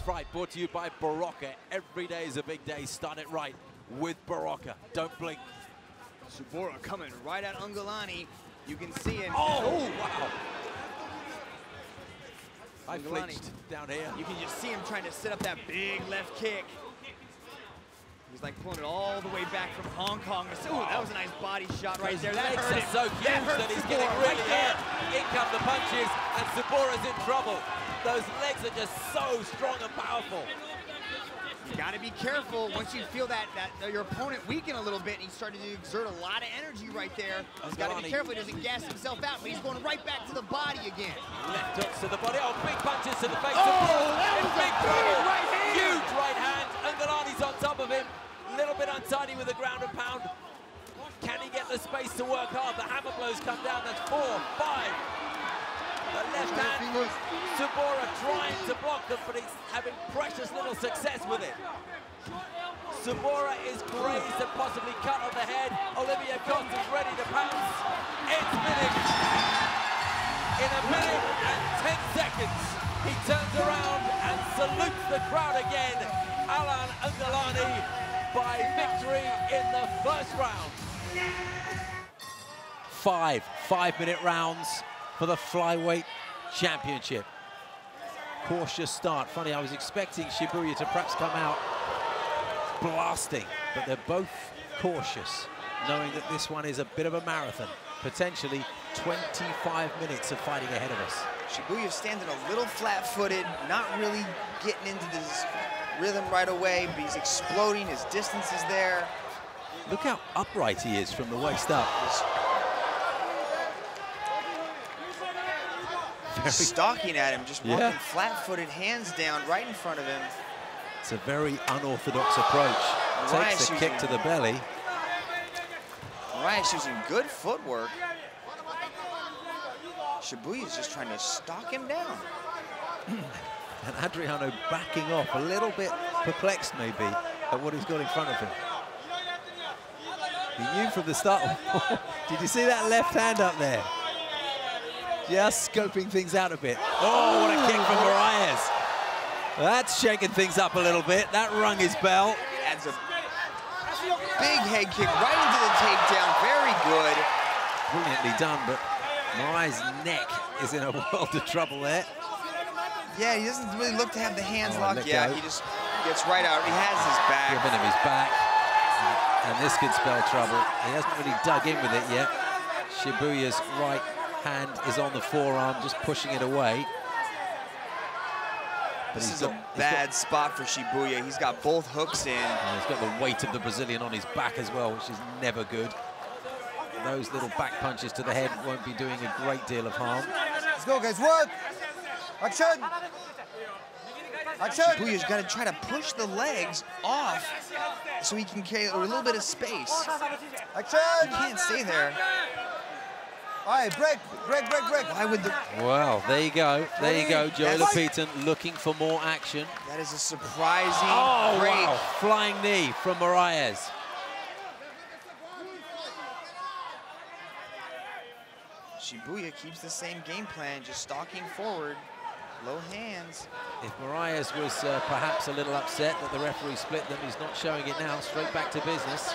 Fight brought to you by Berocca. Every day is a big day. Start it right with Berocca. Don't blink. Subora coming right at Ngalani. You can see him. Oh, wow. I flinched down here. You can just see him trying to set up that big left kick. He's like pulling it all the way back from Hong Kong. Ooh, that was a nice body shot right there. That hurt him. so huge hurt that he's Subora getting right really there. hurt. In come the punches, and Subora's in trouble. Those legs are just so strong and powerful. You got to be careful once you feel that that your opponent weaken a little bit and he's starting to exert a lot of energy right there. He's got to be careful he doesn't gas himself out, but he's going right back to the body again. Left hooks to the body. Oh, big punches to the face. Oh, that was a big big right hand. Huge right hand. Ngalani's on top of him. A little bit untidy with the ground and pound. Can he get the space to work hard? The hammer blows come down. That's four, five. The left hand, Subora trying to block them, but he's having precious little success with it. Subora is grazed and possibly cut on the head. Olivier is ready to pounce. It's finished. In a minute and 10 seconds, he turns around and salutes the crowd again. Alain Ngalani by victory in the first round. Five five-minute rounds for the flyweight championship. Cautious start. Funny, I was expecting Shibuya to perhaps come out blasting, but they're both cautious, knowing that this one is a bit of a marathon. Potentially 25 minutes of fighting ahead of us. Shibuya standing a little flat-footed, not really getting into this rhythm right away, but he's exploding, his distance is there. Look how upright he is from the waist up. He's stalking at him, just Yeah. walking flat-footed, hands down, right in front of him. It's a very unorthodox approach. Right, Takes a kick to the belly. Moraes using good footwork. Shibuya's just trying to stalk him down. And Adriano backing off, a little bit perplexed maybe at what he's got in front of him. He knew from the start. Did you see that left hand up there? Just scoping things out a bit. Oh, what a kick from Moraes. That's shaking things up a little bit. That rung his bell. Adds a big head kick right into the takedown. Very good. Brilliantly done, but Moraes' neck is in a world of trouble there. Yeah, he doesn't really look to have the hands Oh, locked. Yeah, go. he just gets right out. He has his back. Giving him his back. And this could spell trouble. He hasn't really dug in with it yet. Shibuya's right hand is on the forearm, just pushing it away. But This is got- a he's got- bad spot for Shibuya. He's got both hooks in. and he's got the weight of the Brazilian on his back as well, which is never good. Those little back punches to the head won't be doing a great deal of harm. Let's go, guys. Work. Action. Action. Shibuya's got to try to push the legs off so he can carry a little bit of space. Action. He can't stay there. All right, break, break, break, break. Why would the... Well, there you go. There you go. Joey Lapitan looking for more action. That is a surprising Oh, break. wow. Flying knee from Moraes. Shibuya keeps the same game plan, just stalking forward, low hands. If Moraes was uh, perhaps a little upset that the referee split them, he's not showing it now. Straight back to business.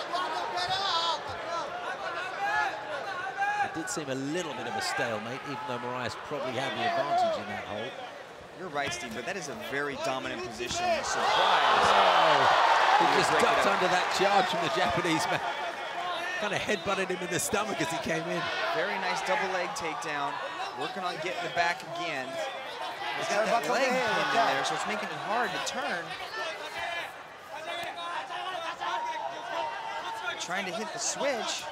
It did seem a little bit of a stalemate, even though Moraes probably had the advantage in that hole. You're right, Steve, but that is a very dominant position. Surprise. Oh, he He just break ducked under that charge from the Japanese man. Kind of headbutted him in the stomach as he came in. Very nice double leg takedown. Working on getting the back again. He's got that Back on the leg pinned in there, so it's making it hard to turn. Trying to hit the switch.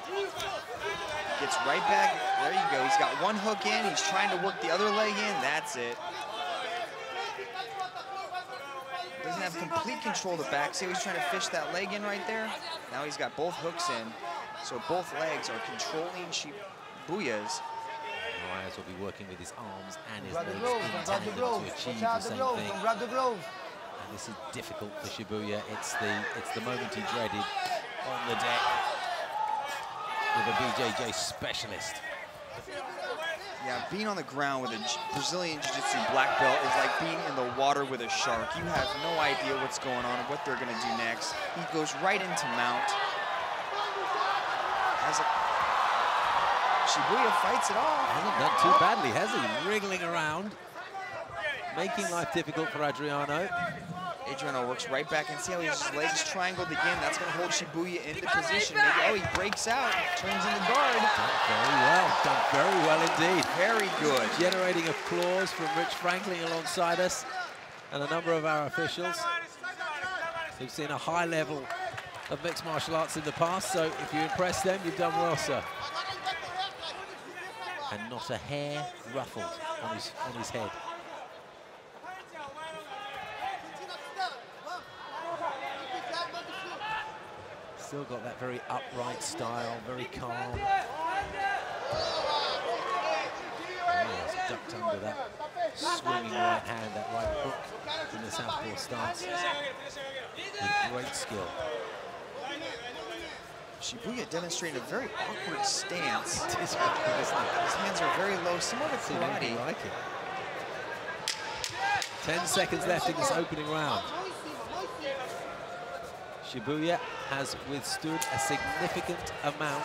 Gets right back. There you go. He's got one hook in. He's trying to work the other leg in. That's it. Doesn't have complete control of the back. See he's trying to fish that leg in right there? Now he's got both hooks in. So both legs are controlling Shibuya's. Moraes will be working with his arms and his Grab legs gloves. in Don't tandem to achieve the the same gloves. thing. Don't grab the gloves. And this is difficult for Shibuya. It's the it's the moment he dreaded on the deck with a BJJ specialist. Yeah, being on the ground with a Brazilian Jiu-Jitsu black belt is like being in the water with a shark. You have no idea what's going on what they're gonna do next. He goes right into mount. Has a... Shibuya fights it off. Hasn't done too badly, has he? Wriggling around, making life difficult for Adriano. Adriano works right back and see how his legs triangled again. That's gonna hold Shibuya into position. Maybe, oh, he breaks out, turns in the guard. Done very well, done very well indeed. Very good. Generating applause from Rich Franklin alongside us and a number of our officials We've seen a high level of mixed martial arts in the past, so if you impress them, you've done well, sir. And not a hair ruffled on his, on his head. Still got that very upright style, very calm. Oh, yes, ducked under that swinging right hand, that right hook in the southpaw stance. With great skill. Shibuya demonstrating a very awkward stance. It is awkward, isn't it? His hands are very low, similar to karate. like it. 10 seconds left in this opening round. Shibuya has withstood a significant amount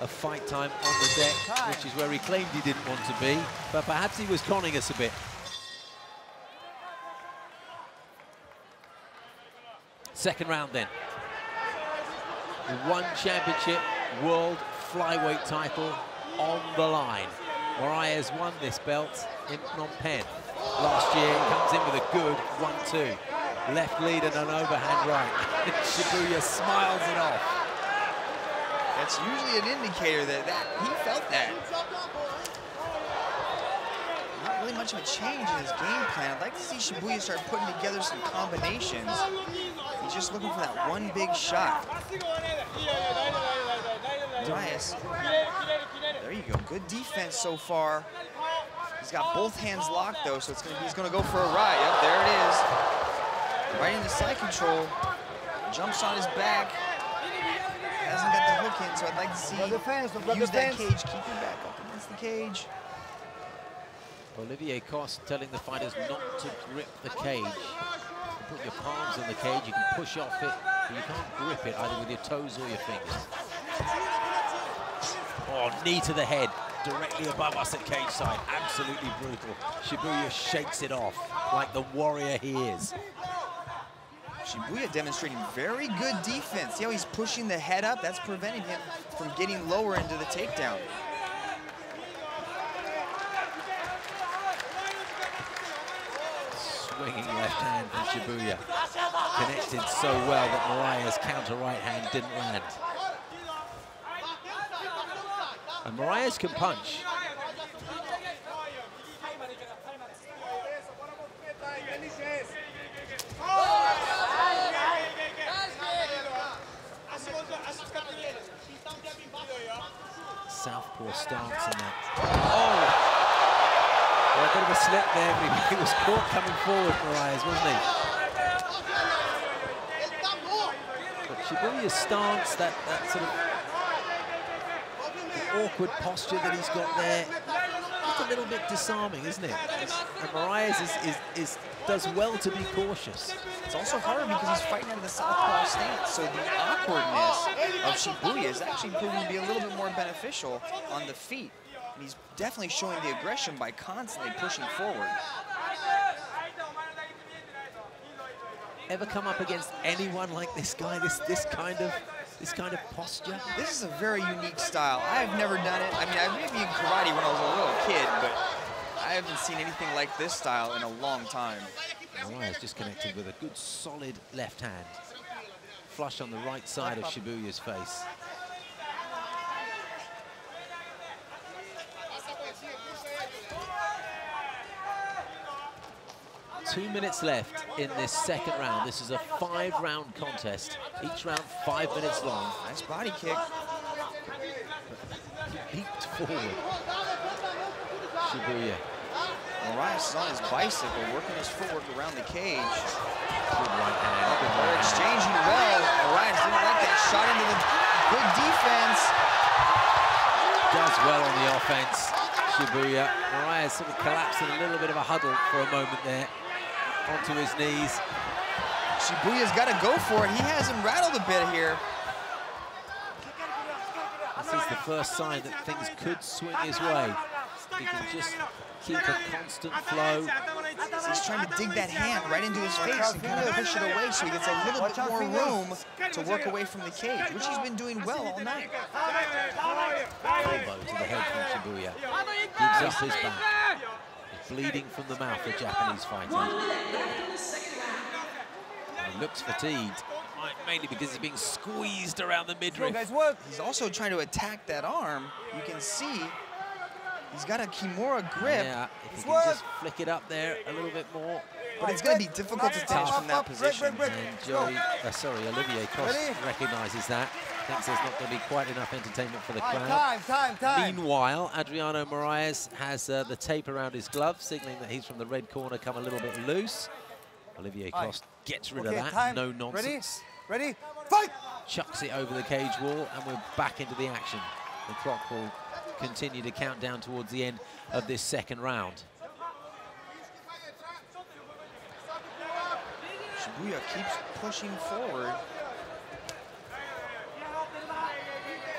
of fight time on the deck, which is where he claimed he didn't want to be, but perhaps he was conning us a bit. Second round then. One championship world flyweight title on the line. Moraes won this belt in Phnom Penh. Last year, comes in with a good 1-2. Left lead and an overhand right. Shibuya smiles it off. That's usually an indicator that, that he felt that. Not really much of a change in his game plan. I'd like to see Shibuya start putting together some combinations. He's just looking for that one big shot. Dias. There you go. Good defense so far. He's got both hands locked though, so it's gonna, he's gonna go for a ride. Yep, there it is. Right into side control. Jumps on his back. Hasn't got the hook in, so I'd like to see Blood defense, blood use that defense. cage, keep him back up against the cage. Olivier Coste telling the fighters not to grip the cage. You put your palms in the cage, you can push off it, but you can't grip it either with your toes or your fingers. Oh, knee to the head, directly above us at cage side. Absolutely brutal. Shibuya shakes it off like the warrior he is. Shibuya demonstrating very good defense. See how he's pushing the head up? That's preventing him from getting lower into the takedown. Swinging left hand from Shibuya. Connected so well that Moraes' counter right hand didn't land. And Moraes can punch. Oh! Southpaw stance in that. Oh! Well, a bit of a slip there. but He was caught coming forward, Moraes, wasn't he? But Shibuya's stance, that, that sort of awkward posture that he's got there, just a little bit disarming, isn't it? And Moraes is, is, is, does well to be cautious. It's also hard because he's fighting out of the southpaw stance, so the awkwardness of Shibuya is actually proving to be a little bit more beneficial on the feet. And he's definitely showing the aggression by constantly pushing forward. Ever come up against anyone like this guy? This this kind of this kind of posture? This is a very unique style. I have never done it. I mean, I maybe in karate when I was a little kid, but I haven't seen anything like this style in a long time. Moraes just connected with a good solid left hand. Flush on the right side of Shibuya's face. Two minutes left in this second round. This is a five-round contest. Each round five minutes long. Nice body kick. Leaped forward. Shibuya. Moraes is on his bicycle, working his footwork around the cage. Good right hand. They're exchanging well. Moraes didn't like that shot into the big defense. Does well on the offense. Shibuya. Moraes sort of collapsed in a little bit of a huddle for a moment there. Onto his knees. Shibuya's got to go for it. He has him rattled a bit here. This is the first sign that things could swing his way. He can just keep a constant flow. He's trying to dig that hand right into his face and kind of push it away so he gets a little bit more room to work away from the cage, which he's been doing well all night. Elbow to the head from Shibuya. Gives up his back. He's bleeding from the mouth, the Japanese fighter. And he looks fatigued, mainly because he's being squeezed around the midriff. guys, work. He's also trying to attack that arm. You can see he's got a Kimura grip, Yeah, if he can just flick it up there a little bit more. but it's going to be difficult to finish from that position. break, break. And Joey, uh, sorry, Olivier Coste recognises that. Thinks there's not going to be quite enough entertainment for the crowd. time, time, time. Meanwhile, Adriano Moraes has uh, the tape around his glove, signalling that he's from the red corner, come a little bit loose. Olivier Aye. Coste gets rid Okay, of that, time. no Ready? nonsense. Ready? Fight! Chucks it over the cage wall, and we're back into the action. The clock will continue to count down towards the end of this second round. Shibuya keeps pushing forward.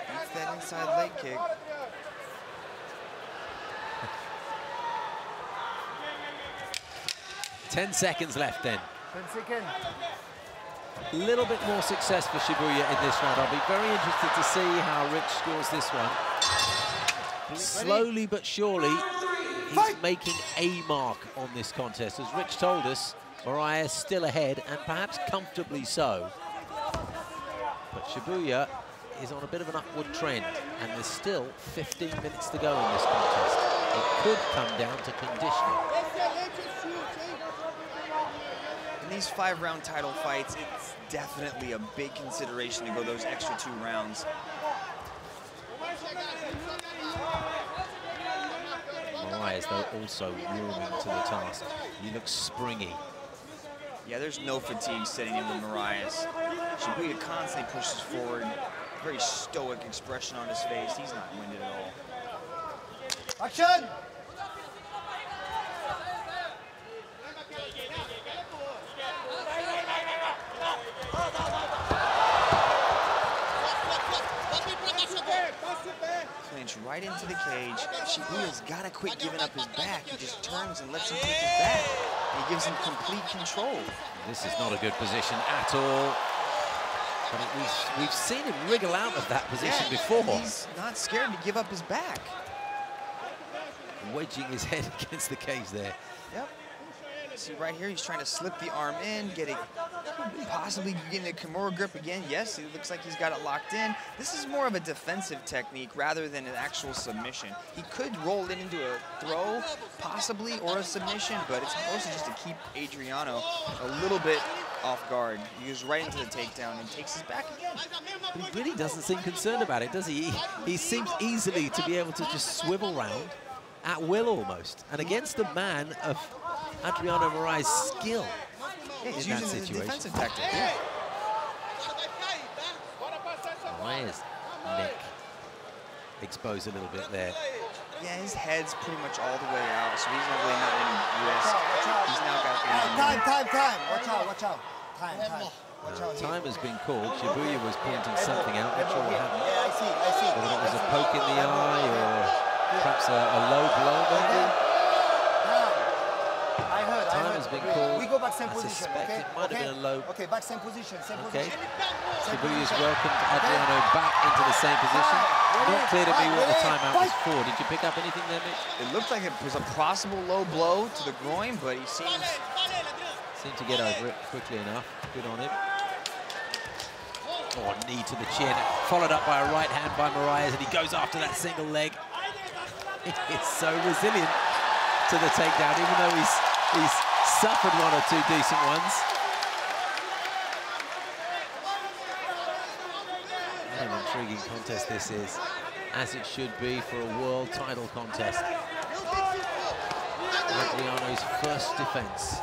Beats that inside leg kick. Ten seconds left then. 10 seconds. A little bit more success for Shibuya in this round. I'll be very interested to see how Rich scores this one. Slowly but surely, he's Fight! making a mark on this contest. As Rich told us, Moraes is still ahead, and perhaps comfortably so. But Shibuya is on a bit of an upward trend, and there's still 15 minutes to go in this contest. It could come down to conditioning. In these five-round title fights, it's definitely a big consideration to go those extra two rounds. Moraes, though, also warming to the task. He looks springy. Yeah, there's no fatigue setting in with Moraes. Shibuya constantly pushes forward. Very stoic expression on his face. He's not winded at all. Action! Clinch right into the cage. Shibuya's got to quit giving up his back. He just turns and lets him take his back. And he gives him complete control. This is not a good position at all. But we've, we've seen him wriggle out of that position Yeah, before. He's not scared to give up his back. Wedging his head against the cage there. Yep. See right here, he's trying to slip the arm in, get it, possibly getting a Kimura grip again. Yes, it looks like he's got it locked in. This is more of a defensive technique rather than an actual submission. He could roll it into a throw, possibly, or a submission, but it's mostly just to keep Adriano a little bit off guard. He goes right into the takedown and takes his back again. He really doesn't seem concerned about it, does he? He, seems easily to be able to just swivel round at will almost. And against a man of Adriano Moraes' skill Yeah, he's in that using it as a situation. defensive tactic. Yeah. Moraes' neck exposed a little bit there. Yeah, his head's pretty much all the way out, so he's not really not any risk. He's now got the time, time, time. Watch out, watch out. Time, time. Watch uh, out. Time has been called. Shibuya was pointing something out. Not sure what Yeah, happened. I see, I see. Whether it was a poke in the eye or perhaps a, a low blow maybe. Now, I heard, I Time heard. has been called. We go back same I position, suspect okay? it might have okay? been a low- Okay, back same position, same Okay. position. Same Shibuya's position. welcomed Okay? Adriano back into the same position. Ready? Not clear to me what the Ready? timeout was for. Did you pick up anything there, Mitch? It looked like it was a possible low blow to the groin, but he seems Seemed to get over it quickly enough. Good on him. Oh, knee to the chin, followed up by a right hand by Moraes, and he goes after that single leg. He's so resilient to the takedown, even though he's he's suffered one or two decent ones. What an intriguing contest this is, as it should be for a world title contest. Adriano's first defense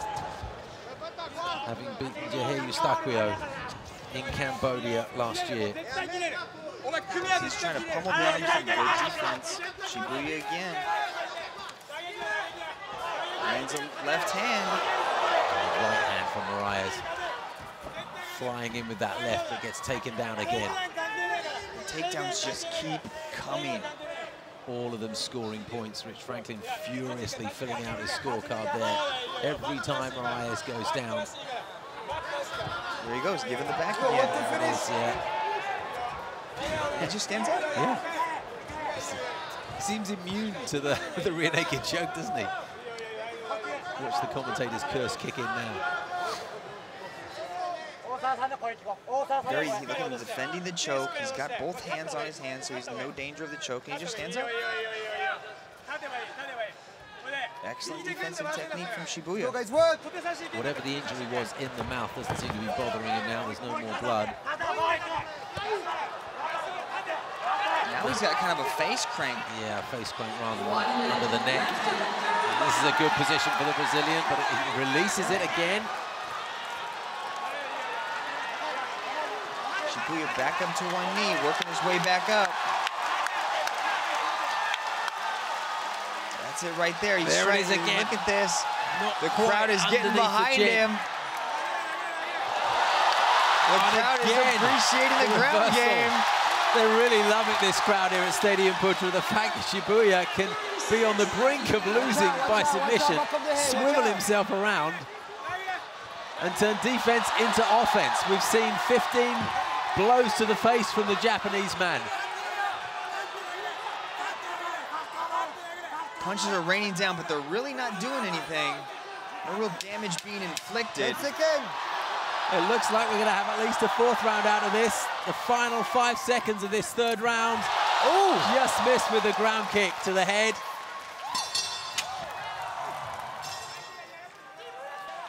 having beaten Jair Eustaquio in Cambodia last year. he's trying to pummel the defense. Shibuya again. Finds a left hand. Right hand from Moraes. Flying in with that left, but gets taken down again. The takedowns just keep coming. All of them scoring points. Rich Franklin furiously filling out his scorecard there. Every time Moraes goes down. There he goes, giving the back again. It is, yeah. It just stands up. Yeah. He seems immune to the, the rear naked choke, doesn't he? Watch the commentator's curse kick in now. Very, look at him defending the choke. He's got both hands on his hands, so he's in no danger of the choke, and he just stands up. Excellent defensive technique from Shibuya. Whatever the injury was in the mouth doesn't seem to be bothering him now. There's no more blood. Now he's got kind of a face crank. Yeah, face crank rather than under the neck. This is a good position for the Brazilian, but he releases it again. Shibuya back up to one knee, working his way back up. That's it right there. He's There it is striking. again. Look at this. Not The crowd is getting underneath the behind him. The And crowd is appreciating the the ground reversal. game. They're really loving this crowd here at Stadium Putra. The fact that Shibuya can be on the brink of losing by submission, swivel himself around, and turn defense into offense. We've seen 15 blows to the face from the Japanese man. Punches are raining down, but they're really not doing anything. No real damage being inflicted. Ten seconds. It looks like we're going to have at least a fourth round out of this. The final five seconds of this third round. Oh, just missed with a ground kick to the head.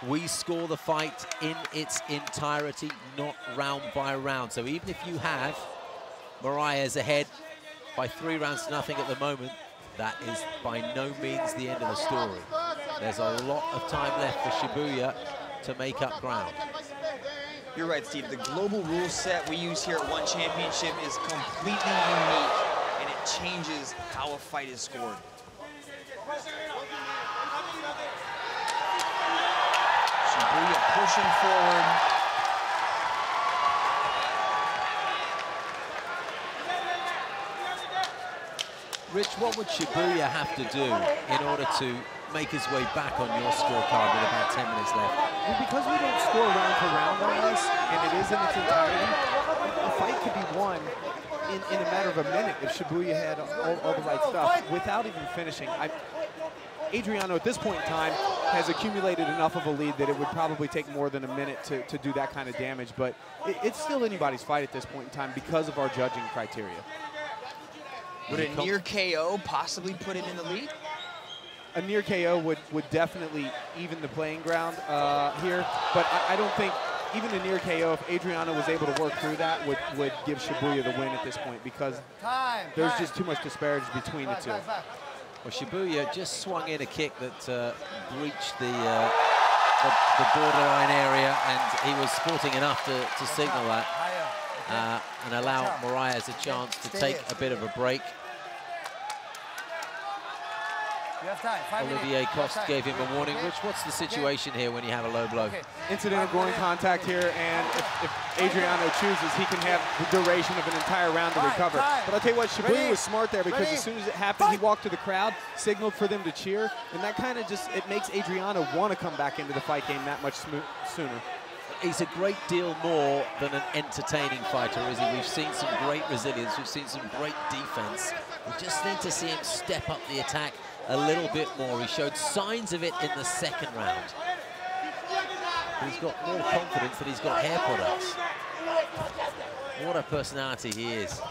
We score the fight in its entirety, not round by round. So even if you have Moraes ahead by three rounds to nothing at the moment, that is by no means the end of the story. There's a lot of time left for Shibuya to make up ground. You're right, Steve. The global rule set we use here at One Championship is completely unique, and it changes how a fight is scored. Shibuya pushing forward. Rich, what would Shibuya have to do in order to make his way back on your scorecard with about 10 minutes left? Well, because we don't score round for round on this, and it is in its entirety, the fight could be won in, in a matter of a minute if Shibuya had all, all the right stuff without even finishing. I, Adriano, at this point in time, has accumulated enough of a lead that it would probably take more than a minute to, to do that kind of damage, but it, it's still anybody's fight at this point in time because of our judging criteria. Would a near KO possibly put it in the lead? a near KO would, would definitely even the playing ground uh, here, but I, I don't think even a near KO, if Adriano was able to work through that, would, would give Shibuya the win at this point because Time. there's time. just too much disparity between the two. Well, Shibuya just swung in a kick that uh, breached the, uh, the, the borderline area, and he was sporting enough to, to signal that uh, and allow Moraes a chance to take a bit of a break. You have time. Olivier minutes. You have Coste gave him a warning. Okay? Rich, what's the situation here when you have a low blow? Okay. Incidental groin contact here, and if, if Adriano chooses, he can have the duration of an entire round to recover. time. But I'll tell you what, Shibuya was smart there because Ready? as soon as it happened, he walked to the crowd, signaled for them to cheer, and that kind of just, it makes Adriano want to come back into the fight game that much sooner. He's a great deal more than an entertaining fighter, is he? We've seen some great resilience, we've seen some great defense. We just need to see him step up the attack a little bit more. He showed signs of it in the second round. He's got more confidence that he's got hair products. What a personality he is.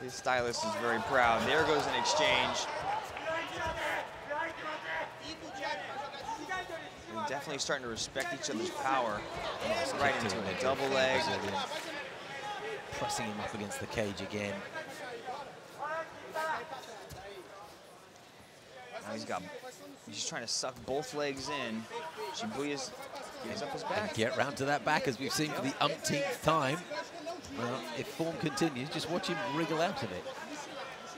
His stylist is very proud. There goes an exchange. They're definitely starting to respect each other's power. Right into a double leg. Brazilian. Pressing him up against the cage again. Now he's got, he's just trying to suck both legs in. Shibuya's gives up his back. and back. get round to that back as we've seen for the umpteenth time. Well, if form continues, just watch him wriggle out of it.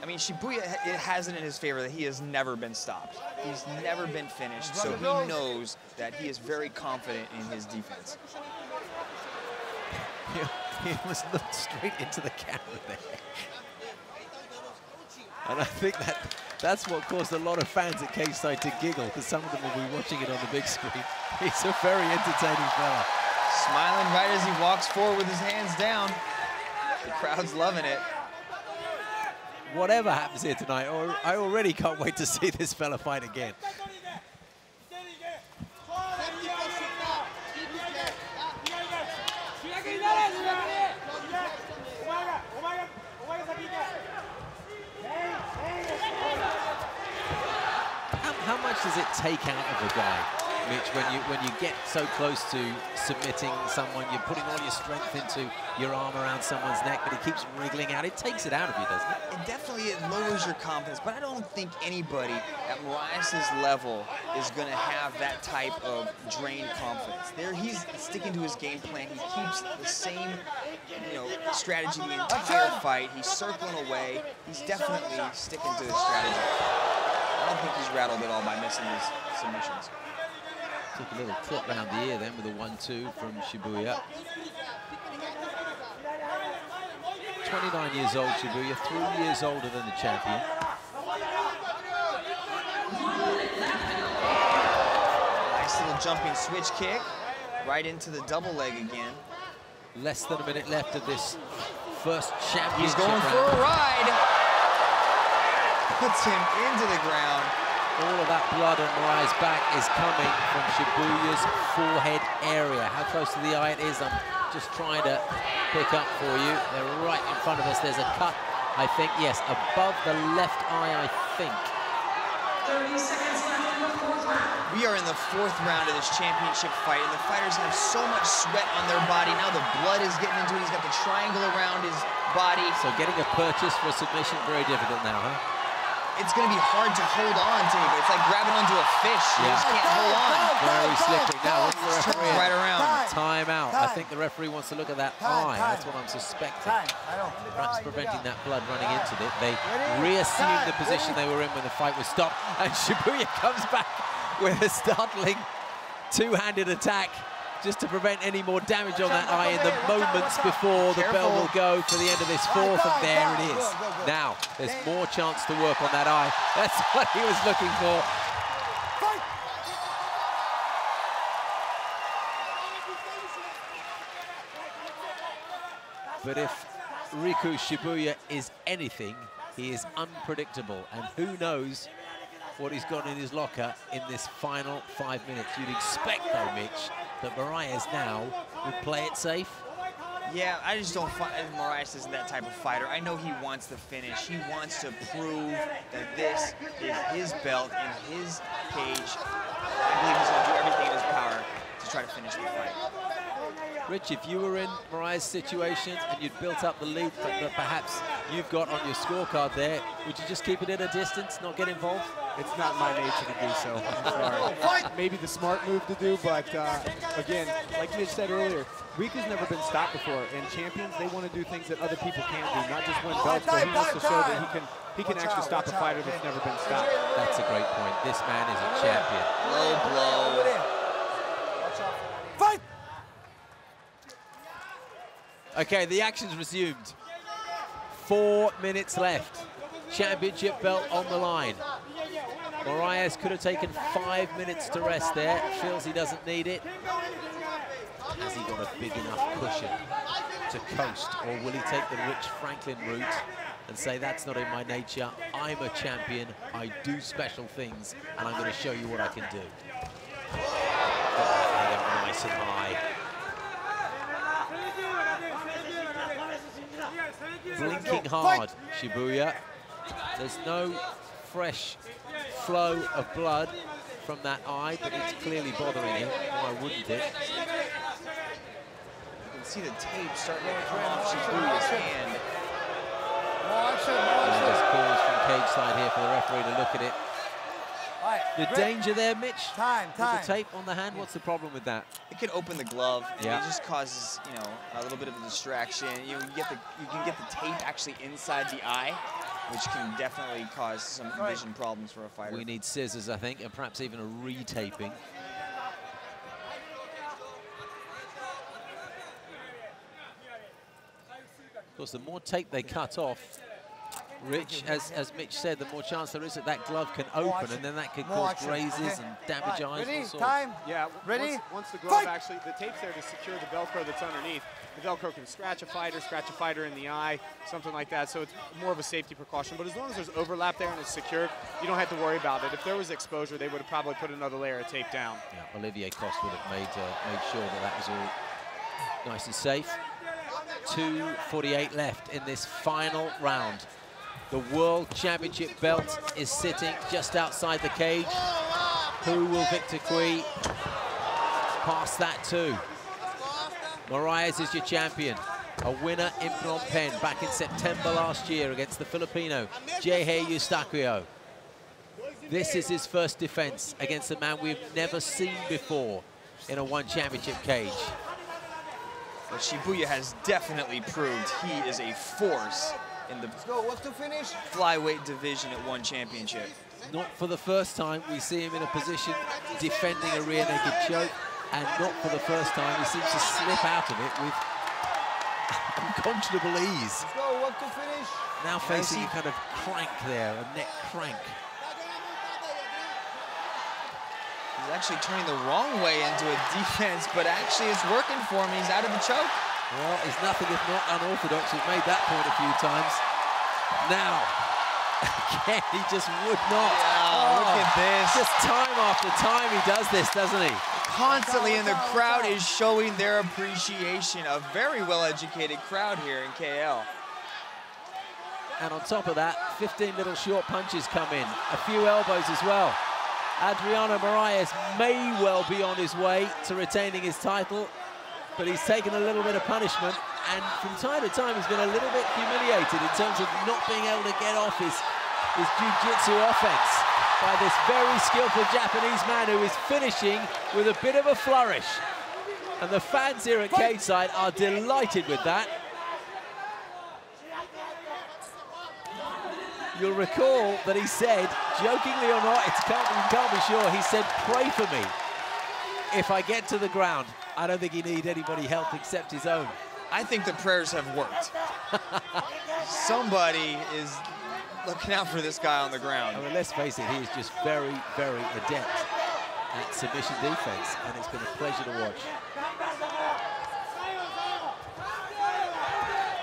I mean, Shibuya it has it in his favor that he has never been stopped. He's never been finished, so he knows that he is very confident in his defense. he almost looked straight into the camera there. And I think that that's what caused a lot of fans at K-Side to giggle, because some of them will be watching it on the big screen. He's a very entertaining fella. Smiling right as he walks forward with his hands down. The crowd's loving it. Whatever happens here tonight, I already can't wait to see this fella fight again. How, how much does it take out of a guy, Mitch, when you when you get so close to submitting someone, you're putting all your strength into your arm around someone's neck, but he keeps wriggling out. It takes it out of you, doesn't it? It definitely it lowers your confidence, but I don't think anybody at Moraes' level is going to have that type of drained confidence. There, he's sticking to his game plan. He keeps the same, you know, strategy the entire fight. He's circling away. He's definitely sticking to his strategy. I don't think he's rattled at all by missing his submissions. Took a little clip round the ear then with a 1-2 from Shibuya. 29 years old, Shibuya, three years older than the champion. Nice little jumping switch kick. Right into the double leg again. Less than a minute left of this first championship He's going for round. a ride. Puts him into the ground. All of that blood on Moraes' back is coming from Shibuya's forehead area. How close to the eye it is, I'm just trying to pick up for you. They're right in front of us. There's a cut, I think, yes, above the left eye, I think. 30 seconds left in the fourth round. We are in the fourth round of this championship fight, and the fighters have so much sweat on their body. Now the blood is getting into it. He's got the triangle around his body. So getting a purchase for a submission, very difficult now, huh? It's going to be hard to hold on to, but it's like grabbing onto a fish. You Yeah. just can't hold on. Very slippery. Now, what's the Turns referee? right around. Time out. I think the referee wants to look at that eye. That's what I'm suspecting. Time. I know. Perhaps preventing that blood running into it. They reassume the position they were in when the fight was stopped. And Shibuya comes back with a startling two-handed attack just to prevent any more damage on that eye in the moments before the bell will go for the end of this fourth. And there it is. Now, there's more chance to work on that eye. That's what he was looking for. But if Riku Shibuya is anything, he is unpredictable. And who knows what he's got in his locker in this final five minutes. You'd expect, though, Mitch, that Moraes now would play it safe. Yeah, I just don't find Moraes isn't that type of fighter. I know he wants the finish. He wants to prove that this is his belt and his cage. I believe he's going to do everything in his power to try to finish the fight. Rich, if you were in Moraes' situation and you'd built up the lead that, that perhaps you've got on your scorecard there, would you just keep it at a distance, not get involved? It's not my nature to do so. I'm sorry. Maybe the smart move to do, but uh, again, like Mitch said earlier, Riku's never been stopped before, and champions they want to do things that other people can't do, not just win belts, but he wants to show that he can he can Watch actually out, stop a watch out, fighter that's never been stopped. That's a great point. This man is a champion. Low blow. Fight! Okay, the action's resumed. Four minutes left. Championship belt on the line. Moraes could have taken five minutes to rest there. Feels he doesn't need it. Has he got a big enough cushion to coast? Or will he take the Rich Franklin route and say, that's not in my nature. I'm a champion. I do special things, and I'm going to show you what I can do. Nice and high. Blinking hard, Shibuya. There's no fresh flow of blood from that eye, but it's clearly bothering him. Why wouldn't it? You can see the tape starting to come off Shibuya's hand. No action, no And there's calls from cage side here for the referee to look at it. All right, The Rick, danger there, Mitch? Time, With the tape on the hand, what's the problem with that? It can open the glove. and Yeah. It just causes, you know, a little bit of a distraction. You know, you get the you can get the tape actually inside the eye, which can definitely cause some vision problems for a fighter. We need scissors, I think, and perhaps even a retaping. Of course, the more tape they cut off, Rich, as, as Mitch said, the more chance there is that that glove can open, and then that could More cause action. grazes Okay. and damage eyes. Ready? all sorts. Time. Yeah, Ready? Once, once the glove Fight! actually, the tape's there to secure the Velcro that's underneath. The Velcro can scratch a fighter, scratch a fighter in the eye, something like that. So it's more of a safety precaution. But as long as there's overlap there and it's secured, you don't have to worry about it. If there was exposure, they would have probably put another layer of tape down. Yeah, Olivier Coste would have made, uh, made sure that that was all nice and safe. 2.48 left in this final round. The World Championship belt is sitting just outside the cage. Who will Victor Cui pass that to? Moraes is your champion. A winner in Phnom Penh back in September last year against the Filipino, Geje Eustaquio. This is his first defense against a man we've never seen before in a one championship cage. But Shibuya has definitely proved he is a force in the go. What's to finish? flyweight division at one championship. Not for the first time we see him in a position defending a rear naked choke, and not for the first time he seems to slip out of it with unconscionable ease. Let's go. What's to finish? Now facing a kind of crank there, a neck crank. He's actually turning the wrong way into a defense, but actually it's working for him. He's out of the choke. Well, it's nothing if not unorthodox. We've made that point a few times. Now, again, he just would not. Wow, look oh, at this. Just time after time he does this, doesn't he? Constantly, and the crowd is showing their appreciation. A very well-educated crowd here in KL. And on top of that, 15 little short punches come in, a few elbows as well. Adriano Moraes may well be on his way to retaining his title, but he's taken a little bit of punishment, and from time to time he's been a little bit humiliated in terms of not being able to get off his, his jiu-jitsu offense by this very skillful Japanese man who is finishing with a bit of a flourish. And the fans here at Cage Side are delighted with that. You'll recall that he said, jokingly or not, it's can't, you can't be sure, he said, pray for me if I get to the ground. I don't think he need anybody help except his own. I think the prayers have worked. Somebody is looking out for this guy on the ground. I mean, let's face it, he is just very, very adept at submission defense, and it's been a pleasure to watch.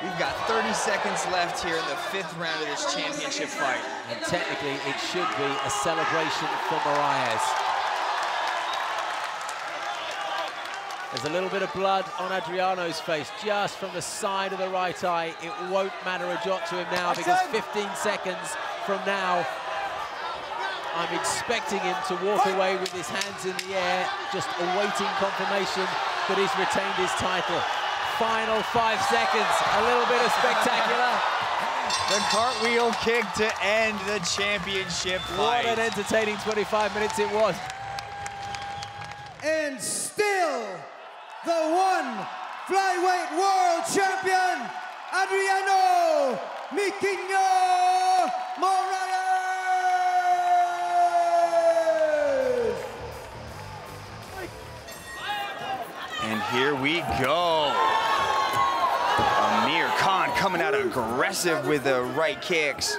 We've got 30 seconds left here in the fifth round of this championship fight. And technically, it should be a celebration for Moraes. There's a little bit of blood on Adriano's face, just from the side of the right eye. It won't matter a jot to him now because 15 seconds from now, I'm expecting him to walk away with his hands in the air, just awaiting confirmation that he's retained his title. Final five seconds, a little bit of spectacular. The cartwheel kick to end the championship What fight. an entertaining 25 minutes it was. And still, the one flyweight world champion, Adriano Miquinho Moraes! And here we go. Amir Khan coming out aggressive with the right kicks.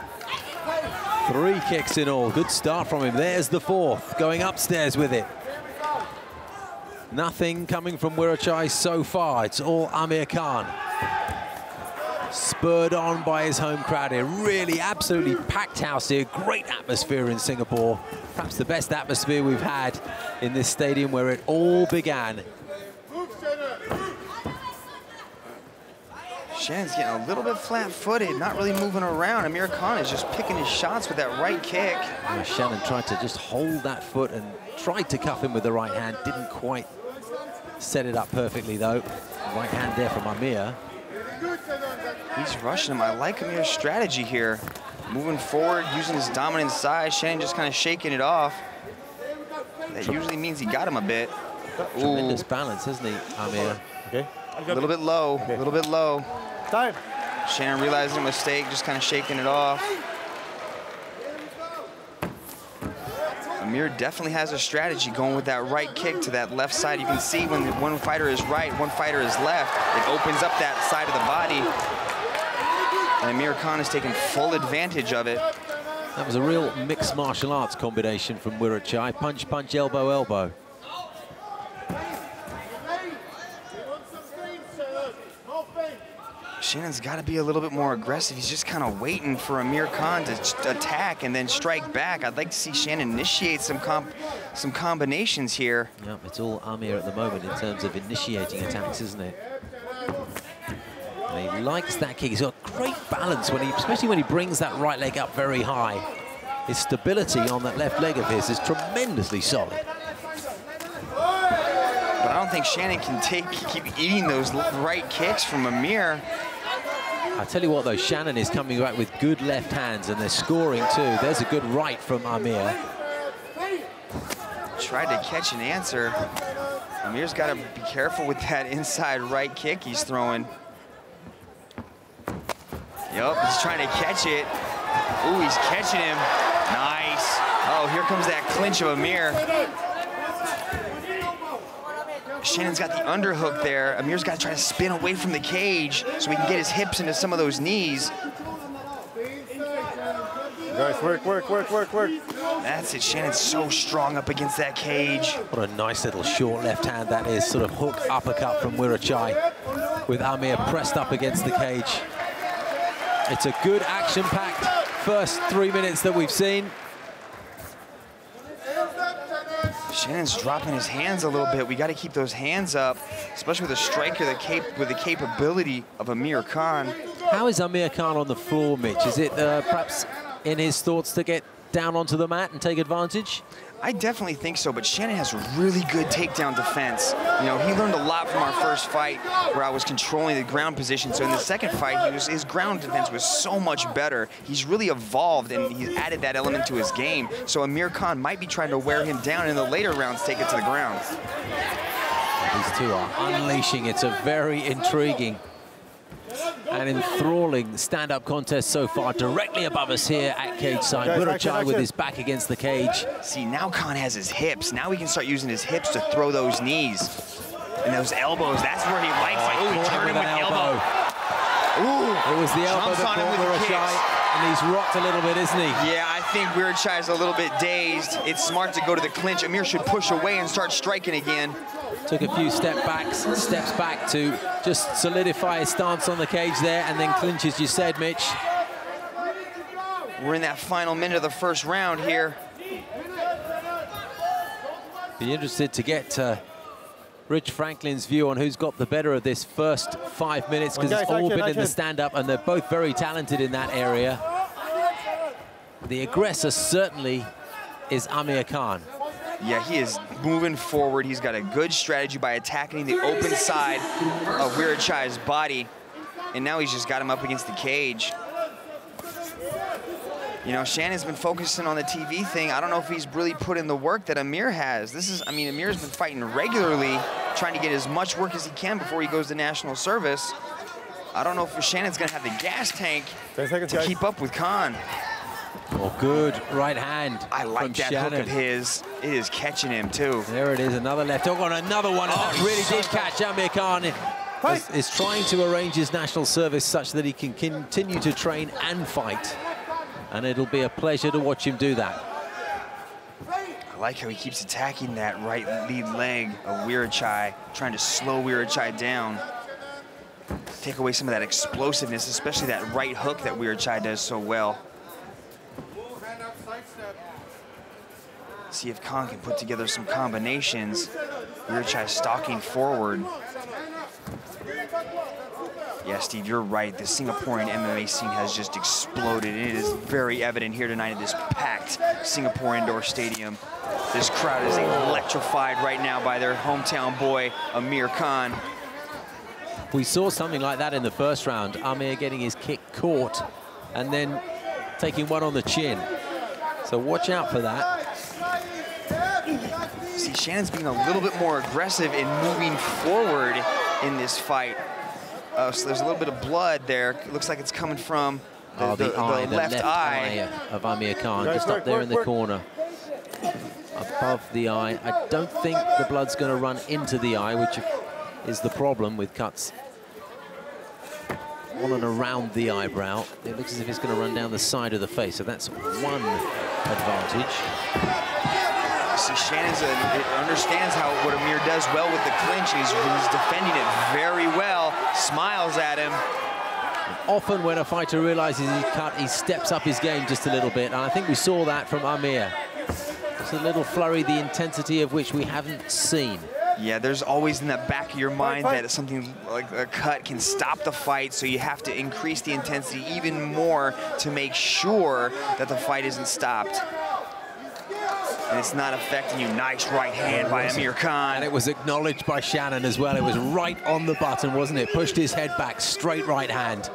Three kicks in all. Good start from him. There's the fourth, going upstairs with it. Nothing coming from Wiratchai so far. It's all Amir Khan. Spurred on by his home crowd here. Really, absolutely packed house here. Great atmosphere in Singapore. Perhaps the best atmosphere we've had in this stadium where it all began. Shannon's getting a little bit flat-footed, not really moving around. Amir Khan is just picking his shots with that right kick. Yeah, Shannon tried to just hold that foot and tried to cuff him with the right hand. Didn't quite set it up perfectly, though. Right hand there from Amir. He's rushing him. I like Amir's strategy here. Moving forward, using his dominant side. Shannon just kind of shaking it off. That usually means he got him a bit. Ooh, Tremendous balance, isn't he, Amir? Okay. a little bit low, a little bit low. Time. Shannon realizing a mistake, just kind of shaking it off. Amir definitely has a strategy going with that right kick to that left side. You can see when one fighter is right, one fighter is left, it opens up that side of the body. And Amir Khan is taking full advantage of it. That was a real mixed martial arts combination from Wiratchai. Punch, punch, elbow, elbow. Shannon's got to be a little bit more aggressive. He's just kind of waiting for Amir Khan to attack and then strike back. I'd like to see Shannon initiate some comp some combinations here. Yep, it's all Amir at the moment in terms of initiating attacks, isn't it? And he likes that kick. He's got great balance when he, especially when he brings that right leg up very high. His stability on that left leg of his is tremendously solid. But I don't think Shannon can take keep eating those right kicks from Amir. I tell you what, though, Shannon is coming back with good left hands, and they're scoring too. There's a good right from Amir. Tried to catch an answer. Amir's got to be careful with that inside right kick he's throwing. Yup, he's trying to catch it. Ooh, he's catching him. Nice. Oh, here comes that clinch of Amir. Shannon's got the underhook there. Amir's got to try to spin away from the cage so he can get his hips into some of those knees. Guys, work, work, work, work, work. That's it. Shannon's so strong up against that cage. What a nice little short left hand that is. Sort of hook uppercut from Wiratchai with Amir pressed up against the cage. It's a good action-packed first three minutes that we've seen. Shannon's dropping his hands a little bit. We got to keep those hands up, especially with a striker that cap with the capability of Amir Khan. How is Amir Khan on the floor, Mitch? Is it uh, perhaps in his thoughts to get down onto the mat and take advantage? I definitely think so, but Shannon has really good takedown defense. You know, he learned a lot from our first fight where I was controlling the ground position. So in the second fight, was, his ground defense was so much better. He's really evolved and he's added that element to his game. So Amir Khan might be trying to wear him down in the later rounds, take it to the ground. These two are unleashing. It's a very intriguing an enthralling stand-up contest so far, directly above us here at cage side. Wiratchai with his back against the cage. See, now Khan has his hips. Now he can start using his hips to throw those knees. And those elbows, that's where he likes oh, it. Ooh, he turned him with elbow. elbow. Ooh, it was the elbow that caught Wiratchai. And he's rocked a little bit, isn't he? Yeah, I think Wiratchai is a little bit dazed. It's smart to go to the clinch. Amir should push away and start striking again. Took a few step backs, steps back to just solidify his stance on the cage there and then clinch, as you said, Mitch. We're in that final minute of the first round here. Be interested to get uh, Rich Franklin's view on who's got the better of this first five minutes because it's all been in the stand-up and they're both very talented in that area. The aggressor certainly is Amir Khan. Yeah, he is moving forward. He's got a good strategy by attacking the open side of Wiratchai's body. And now he's just got him up against the cage. You know, Shannon's been focusing on the TV thing. I don't know if he's really put in the work that Amir has. This is, I mean, Amir's been fighting regularly, trying to get as much work as he can before he goes to national service. I don't know if Shannon's gonna have the gas tank seconds, to guys. keep up with Khan. Oh, good right hand I like that Shannon. hook of his. It is catching him, too. There it is, another left hook on another one. Oh, that really did catch Amir Khan. Is, is trying to arrange his national service such that he can continue to train and fight and it'll be a pleasure to watch him do that. I like how he keeps attacking that right lead leg of Wiratchai, trying to slow Wiratchai down. Take away some of that explosiveness, especially that right hook that Wiratchai does so well. See if Khan can put together some combinations. Wiratchai stalking forward. Yeah, Steve, you're right. The Singaporean MMA scene has just exploded. It is very evident here tonight at this packed Singapore indoor stadium. This crowd is electrified right now by their hometown boy, Amir Khan. We saw something like that in the first round. Amir getting his kick caught and then taking one on the chin. So watch out for that. See, Shannon's being a little bit more aggressive in moving forward in this fight. Uh, so there's a little bit of blood there. It looks like it's coming from the, oh, the, the, eye, the left, left, eye. eye of Amir Khan, just up there in the corner. above the eye. I don't think the blood's going to run into the eye, which is the problem with cuts on and around the eyebrow. It looks as if it's going to run down the side of the face, so that's one advantage. See, Shannon's a, understands how what Amir does well with the clinch. He's, he's defending it very well, smiles at him. Often when a fighter realizes he's cut, he steps up his game just a little bit, and I think we saw that from Amir. It's a little flurry, the intensity of which we haven't seen. Yeah, there's always in the back of your mind that something like a cut can stop the fight, so you have to increase the intensity even more to make sure that the fight isn't stopped. And it's not affecting you. Nice right hand by Amir Khan. And it was acknowledged by Shannon as well. It was right on the button, wasn't it? Pushed his head back, straight right hand.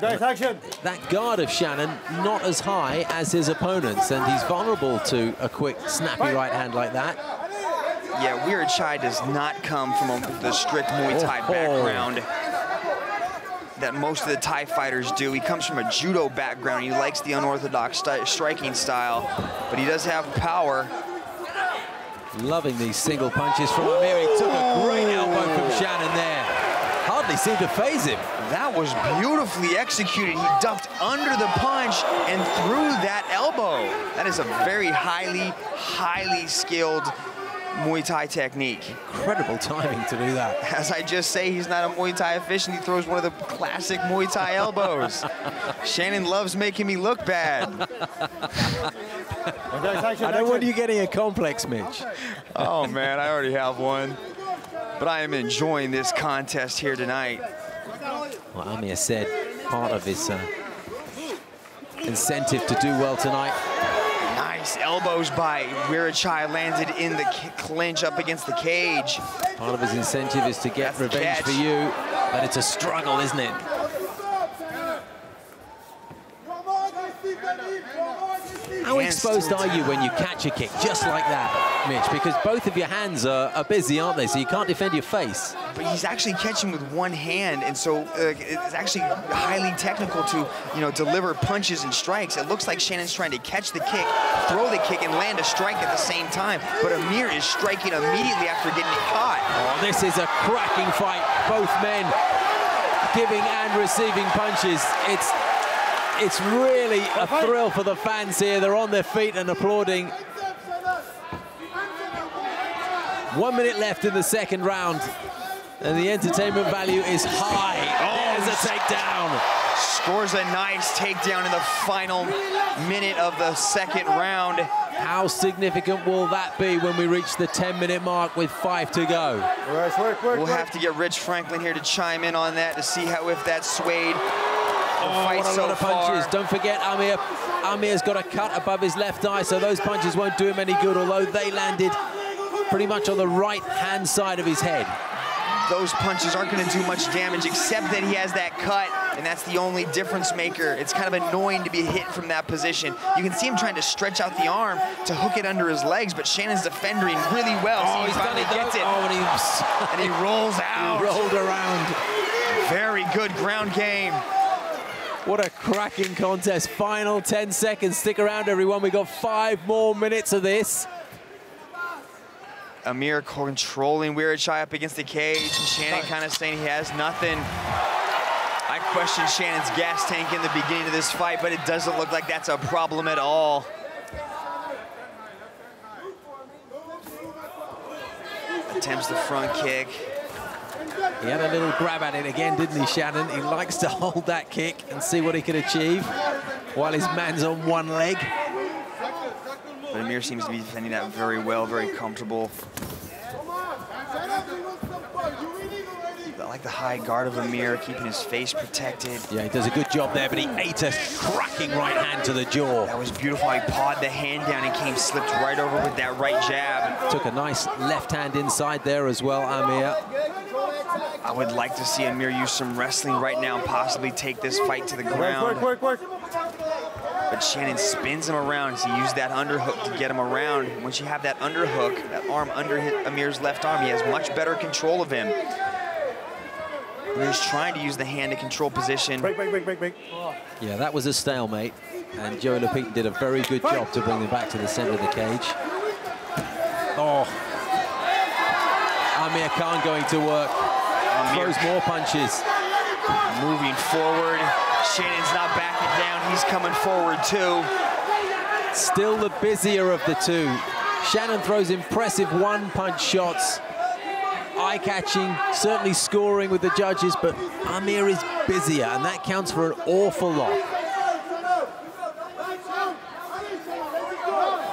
Guys, action. That guard of Shannon not as high as his opponents, and he's vulnerable to a quick, snappy right hand like that. Yeah, Wiratchai does not come from a, the strict Muay Thai oh, background that most of the Thai fighters do. He comes from a judo background. He likes the unorthodox st striking style, but he does have power. Loving these single punches from Amir. He took a great elbow from Shannon there. Hardly seemed to phase him. That was beautifully executed. He ducked under the punch and threw that elbow. That is a very highly, highly skilled Muay Thai technique. Incredible timing to do that. As I just say, he's not a Muay Thai efficient. He throws one of the classic Muay Thai elbows. Shannon loves making me look bad. I don't want you getting a complex, Mitch. Oh, man, I already have one. But I am enjoying this contest here tonight. Well, Amir said part of his uh, incentive to do well tonight Nice elbows by Wiratchai landed in the clinch up against the cage. Part of his incentive is to get That's revenge for you, but it's a struggle, isn't it? How exposed are you when you catch a kick just like that, Mitch? Because both of your hands are, are busy, aren't they? So you can't defend your face. But he's actually catching with one hand, and so uh, it's actually highly technical to, you know, deliver punches and strikes. It looks like Shannon's trying to catch the kick, throw the kick, and land a strike at the same time. But Amir is striking immediately after getting it caught. Oh, this is a cracking fight. Both men giving and receiving punches. It's it's really a thrill for the fans here. They're on their feet and applauding. One minute left in the second round, and the entertainment value is high. Oh, There's a takedown. Scores a nice takedown in the final minute of the second round. How significant will that be when we reach the 10-minute mark with five to go? Right, work, work, we'll have to get Rich Franklin here to chime in on that to see how if that swayed oh, what a so lot of punches. Far. Don't forget Amir. Amir's got a cut above his left eye, so those punches won't do him any good, although they landed pretty much on the right-hand side of his head. Those punches aren't going to do much damage, except that he has that cut, and that's the only difference maker. It's kind of annoying to be hit from that position. You can see him trying to stretch out the arm to hook it under his legs, but Shannon's defending really well. Oh, so he finally gets it. Oh, and, he, and he rolls out. He rolled around. Very good ground game. What a cracking contest. Final 10 seconds. Stick around, everyone. We've got five more minutes of this. Amir controlling Wiratchai up against the cage. And Shannon kind of saying he has nothing. I questioned Shannon's gas tank in the beginning of this fight, but it doesn't look like that's a problem at all. Attempts the front kick. He had a little grab at it again, didn't he, Shannon? He likes to hold that kick and see what he can achieve while his man's on one leg. But Amir seems to be defending that very well, very comfortable. I like the high guard of Amir, keeping his face protected. Yeah, he does a good job there, but he ate a cracking right hand to the jaw. That was beautiful. He pawed the hand down and came slipped right over with that right jab. Took a nice left hand inside there as well, Amir. I would like to see Amir use some wrestling right now and possibly take this fight to the ground. Work, work, work, but Shannon spins him around. So he used that underhook to get him around. Once you have that underhook, that arm under Amir's left arm, he has much better control of him. And he's trying to use the hand to control position. Break, break, break, break, break. Yeah, that was a stalemate. And Joey Lepiten did a very good job to bring them back to the center of the cage. Oh. Amir Khan going to work. Throws more punches. moving forward. Shannon's not backing down. He's coming forward too. Still the busier of the two. Shannon throws impressive one-punch shots. Eye-catching, certainly scoring with the judges, but Amir is busier, and that counts for an awful lot.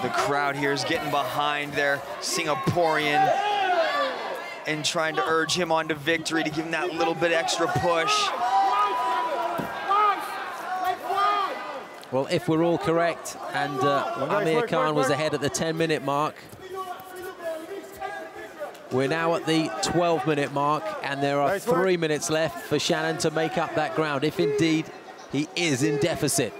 The crowd here is getting behind their Singaporean and trying to urge him on to victory to give him that little bit extra push. Well, if we're all correct, and uh, Amir Khan was ahead at the 10-minute mark, we're now at the 12-minute mark, and there are three minutes left for Shannon to make up that ground, if indeed he is in deficit.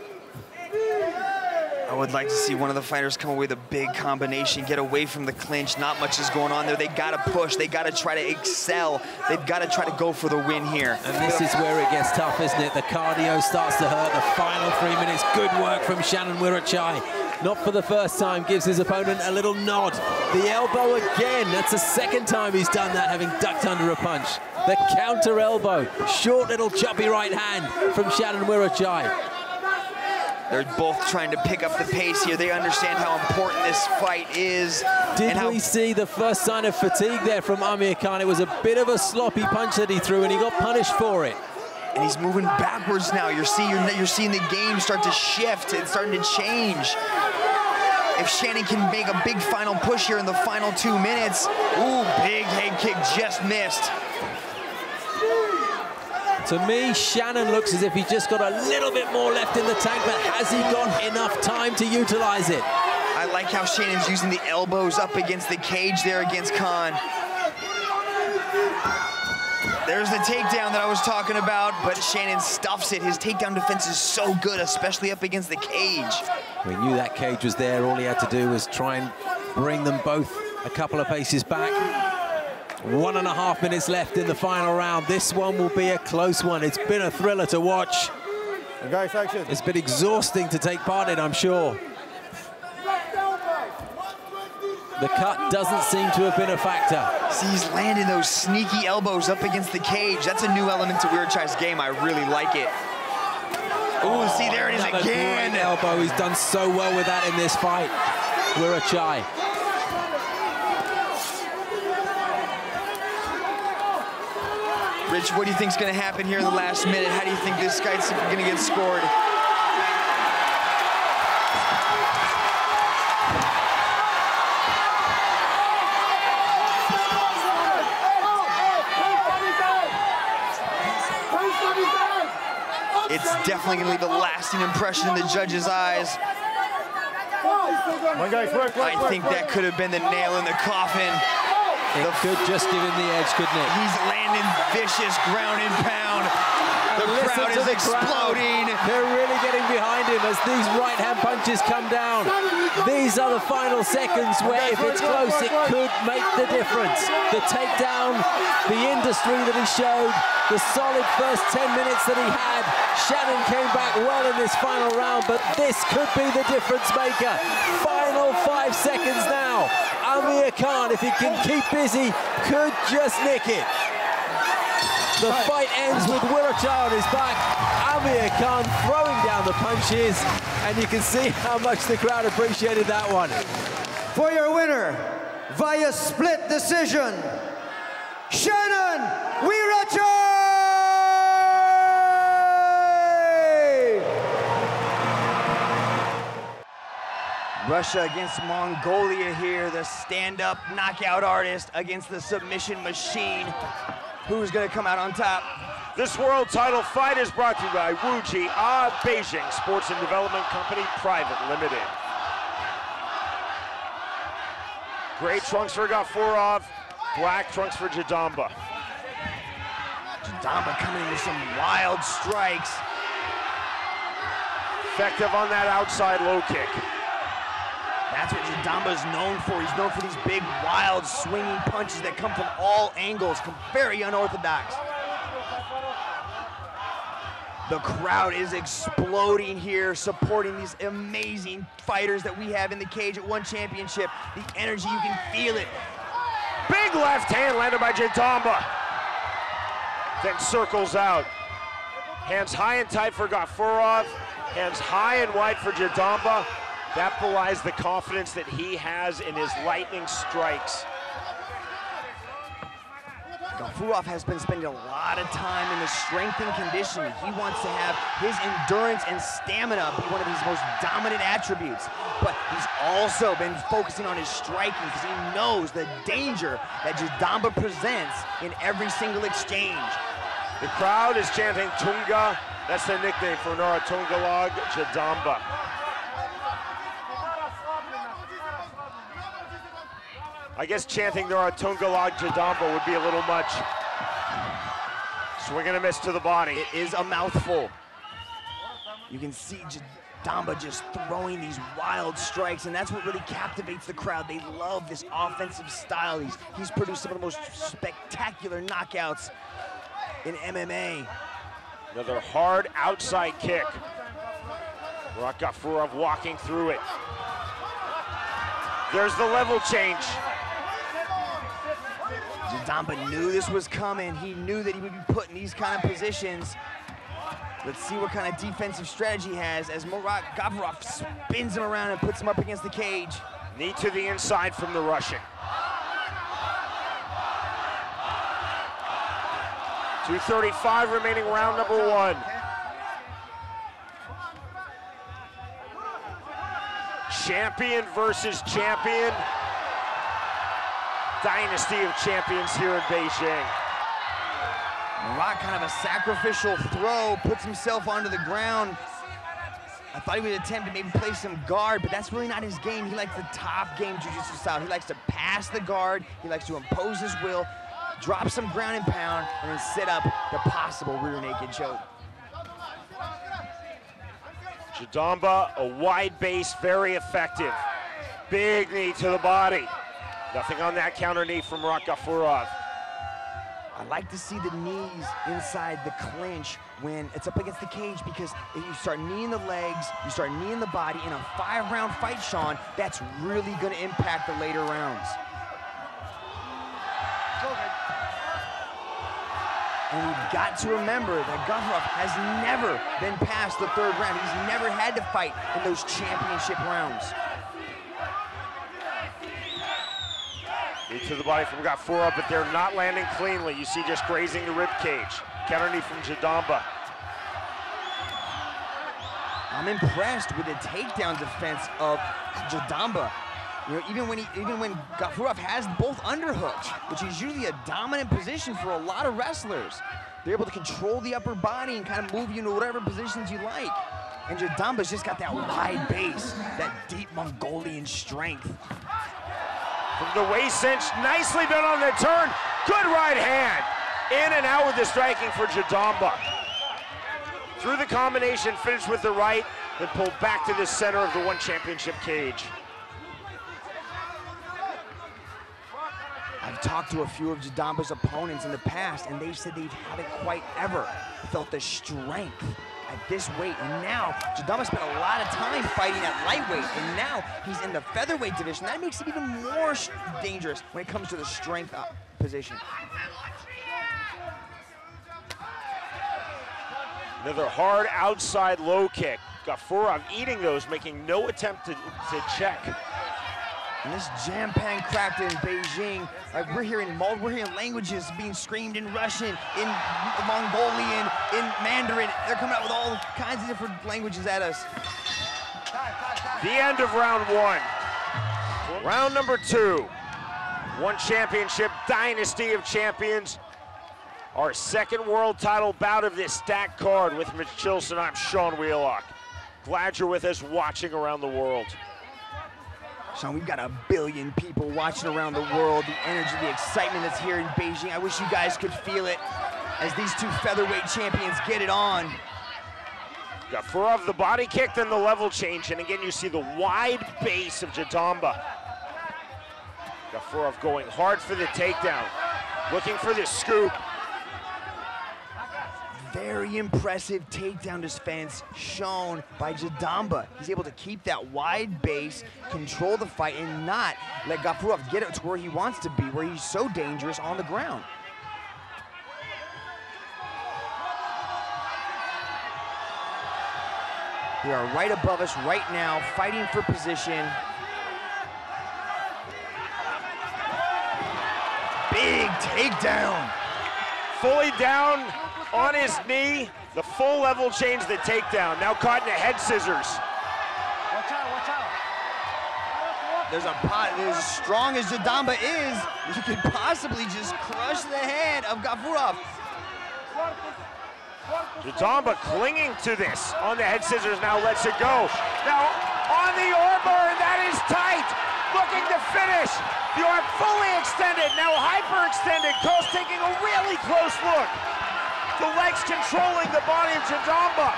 I would like to see one of the fighters come away with a big combination, get away from the clinch. Not much is going on there. They gotta push, they gotta try to excel. They've gotta try to go for the win here. And this is where it gets tough, isn't it? The cardio starts to hurt. The final three minutes, good work from Shannon Wiratchai. Not for the first time, gives his opponent a little nod. The elbow again. That's the second time he's done that, having ducked under a punch. The counter elbow. Short little choppy right hand from Shannon Wiratchai. They're both trying to pick up the pace here. They understand how important this fight is. Did we see the first sign of fatigue there from Amir Khan? It was a bit of a sloppy punch that he threw, and he got punished for it. and he's moving backwards now. You're seeing you're, you're seeing the game start to shift. It's starting to change. If Shannon can make a big final push here in the final two minutes, ooh, big head kick just missed. To me, Shannon looks as if he's just got a little bit more left in the tank, but has he got enough time to utilize it? I like how Shannon's using the elbows up against the cage there against Khan. There's the takedown that I was talking about, but Shannon stuffs it. His takedown defense is so good, especially up against the cage. We knew that cage was there. All he had to do was try and bring them both a couple of paces back. One and a half minutes left in the final round. This one will be a close one. It's been a thriller to watch. Guys, action. It's been exhausting to take part in, I'm sure. The cut doesn't seem to have been a factor. See, he's landing those sneaky elbows up against the cage. That's a new element to Wiratchai's game. I really like it. Oh, see, there it is again. great elbow. He's done so well with that in this fight. Wiratchai. Rich, what do you think is gonna happen here in the last minute? How do you think this guy's gonna get scored? It's definitely gonna leave a lasting impression in the judge's eyes. Come guys, work, work, I think that could have been the nail in the coffin. It could just give him the edge, couldn't it? He's landing vicious ground and pound. The crowd is the crowd. exploding. They're really getting behind him as these right-hand punches come down. These are the final seconds where if it's close, it could make the difference. The takedown, the industry that he showed, the solid first 10 minutes that he had. Shannon came back well in this final round, but this could be the difference maker. Final five seconds now. Amir Khan, if he can keep busy, could just nick it. The fight ends with Wiratchai on his back. Amir Khan throwing down the punches, and you can see how much the crowd appreciated that one. For your winner, via split decision, Shannon Wiratchai! Russia against Mongolia here, the stand-up knockout artist against the submission machine. Who's gonna come out on top? This world title fight is brought to you by Wuji Ah Beijing Sports and Development Company Private Limited. Gray trunks for Gafurov, black trunks for Jadamba. Damba coming in with some wild strikes. Effective on that outside low kick. That's what Jadamba is known for. He's known for these big, wild, swinging punches that come from all angles, very unorthodox. The crowd is exploding here, supporting these amazing fighters that we have in the cage at One Championship. The energy, you can feel it. Big left hand landed by Jadamba. Then circles out. Hands high and tight for Gafurov. Hands high and wide for Jadamba. That belies the confidence that he has in his lightning strikes. Gafurov has been spending a lot of time in the strength and conditioning. He wants to have his endurance and stamina be one of his most dominant attributes. But he's also been focusing on his striking because he knows the danger that Jadamba presents in every single exchange. The crowd is chanting Tunga. That's the nickname for Narantungalag Jadamba. I guess chanting Narantungalag Jadamba would be a little much. Swing and a miss to the body. It is a mouthful. You can see Jadamba just throwing these wild strikes, and that's what really captivates the crowd. They love this offensive style. He's, he's produced some of the most spectacular knockouts in MMA. Another hard outside kick. Murat Gafurov walking through it. There's the level change. Jadamba knew this was coming. He knew that he would be put in these kind of positions. Let's see what kind of defensive strategy he has as Murat Gafurov spins him around and puts him up against the cage. Knee to the inside from the Russian. 235 remaining round number one. Champion versus champion. Dynasty of champions here in Beijing. Murat kind of a sacrificial throw, puts himself onto the ground. I thought he would attempt to maybe play some guard, but that's really not his game. He likes the top game jiu-jitsu style. He likes to pass the guard. He likes to impose his will drop some ground and pound, and then set up the possible rear naked choke. Jadamba, a wide base, very effective. Big knee to the body. Nothing on that counter knee from Murat Gafurov. I like to see the knees inside the clinch when it's up against the cage because if you start kneeing the legs, you start kneeing the body in a five-round fight, Sean, that's really going to impact the later rounds. And we've got to remember that Gafurov has never been past the third round. He's never had to fight in those championship rounds. To the body from Gafurov, but they're not landing cleanly. You see just grazing the rib cage. Knee from Jadamba. I'm impressed with the takedown defense of Jadamba. You know, even when he, even when Gafurov has both underhooks, which is usually a dominant position for a lot of wrestlers, they're able to control the upper body and kind of move you into whatever positions you like. And Jadamba's just got that wide base, that deep Mongolian strength. From the waist cinch, nicely done on the turn. Good right hand. In and out with the striking for Jadamba. Through the combination, finished with the right, then pulled back to the center of the one championship cage. I've talked to a few of Jadamba's opponents in the past, and they said they haven't quite ever felt the strength at this weight. And now, Jadamba spent a lot of time fighting at lightweight, and now he's in the featherweight division. That makes him even more dangerous when it comes to the strength uh, position. Another hard outside low kick. Gafurov eating those, making no attempt to, to check. And this jam pan cracked in Beijing. Like we're hearing we're hearing languages being screamed in Russian, in Mongolian, in Mandarin. They're coming out with all kinds of different languages at us. The end of round one. Round number two. One championship, dynasty of champions. Our second world title bout of this stacked card with Mitch Chilson. I'm Sean Wheelock. Glad you're with us watching around the world. Sean, we've got a billion people watching around the world. The energy, the excitement that's here in Beijing. I wish you guys could feel it as these two featherweight champions get it on. Got Gafurov the body kick, then the level change. And again, you see the wide base of Jadamba. Gafurov going hard for the takedown. Looking for the scoop. Very impressive takedown defense shown by Jadamba. He's able to keep that wide base, control the fight, and not let Gafurov get it to where he wants to be, where he's so dangerous on the ground. They are right above us right now, fighting for position. Big takedown. Fully down on his knee. The full level change the takedown. Now caught in the head scissors. Watch out, watch out. There's a pot, as strong as Jadamba is, you could possibly just crush the head of Gafurov. Jadamba clinging to this on the head scissors now lets it go. Now on the armbar, and that is tight. Looking to finish. The arm fully extended, now hyperextended. Coste taking a really close look. The legs controlling the body of Jadamba.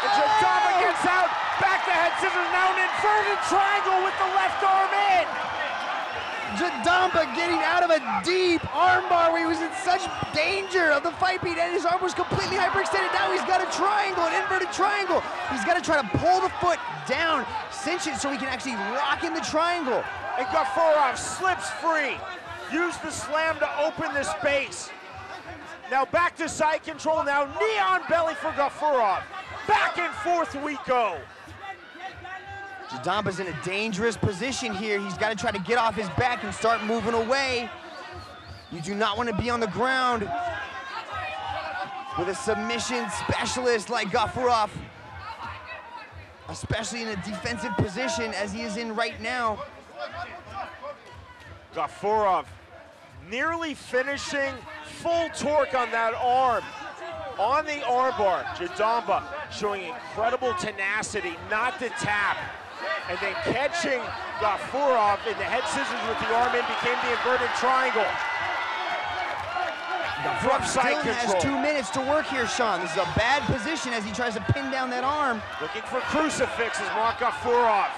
And Jadamba gets out, back to head scissors, now an inverted triangle with the left arm in. Jadamba getting out of a deep armbar where he was in such danger of the fight beat and his arm was completely hyperextended. Now he's got a triangle, an inverted triangle. He's got to try to pull the foot down, cinch it so he can actually lock in the triangle. And Gafurov slips free. Use the slam to open the space. Now back to side control. Now knee on belly for Gafurov. Back and forth we go. Jadamba's in a dangerous position here. He's got to try to get off his back and start moving away. You do not want to be on the ground with a submission specialist like Gafurov, especially in a defensive position as he is in right now. Gafurov nearly finishing full torque on that arm. On the armbar, Jadamba showing incredible tenacity, not to tap. And then catching Gafurov in the head scissors with the arm in became the inverted triangle. Gafurov side control. has two minutes to work here, Sean. This is a bad position as he tries to pin down that arm. Looking for crucifixes, Mark Gafurov.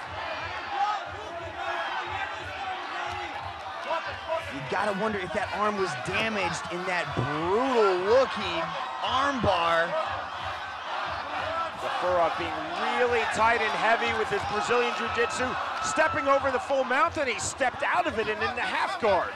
You gotta wonder if that arm was damaged in that brutal looking armbar. Gafurov being really tight and heavy with his Brazilian Jiu-Jitsu, stepping over the full mount, and he stepped out of it and in the half guard.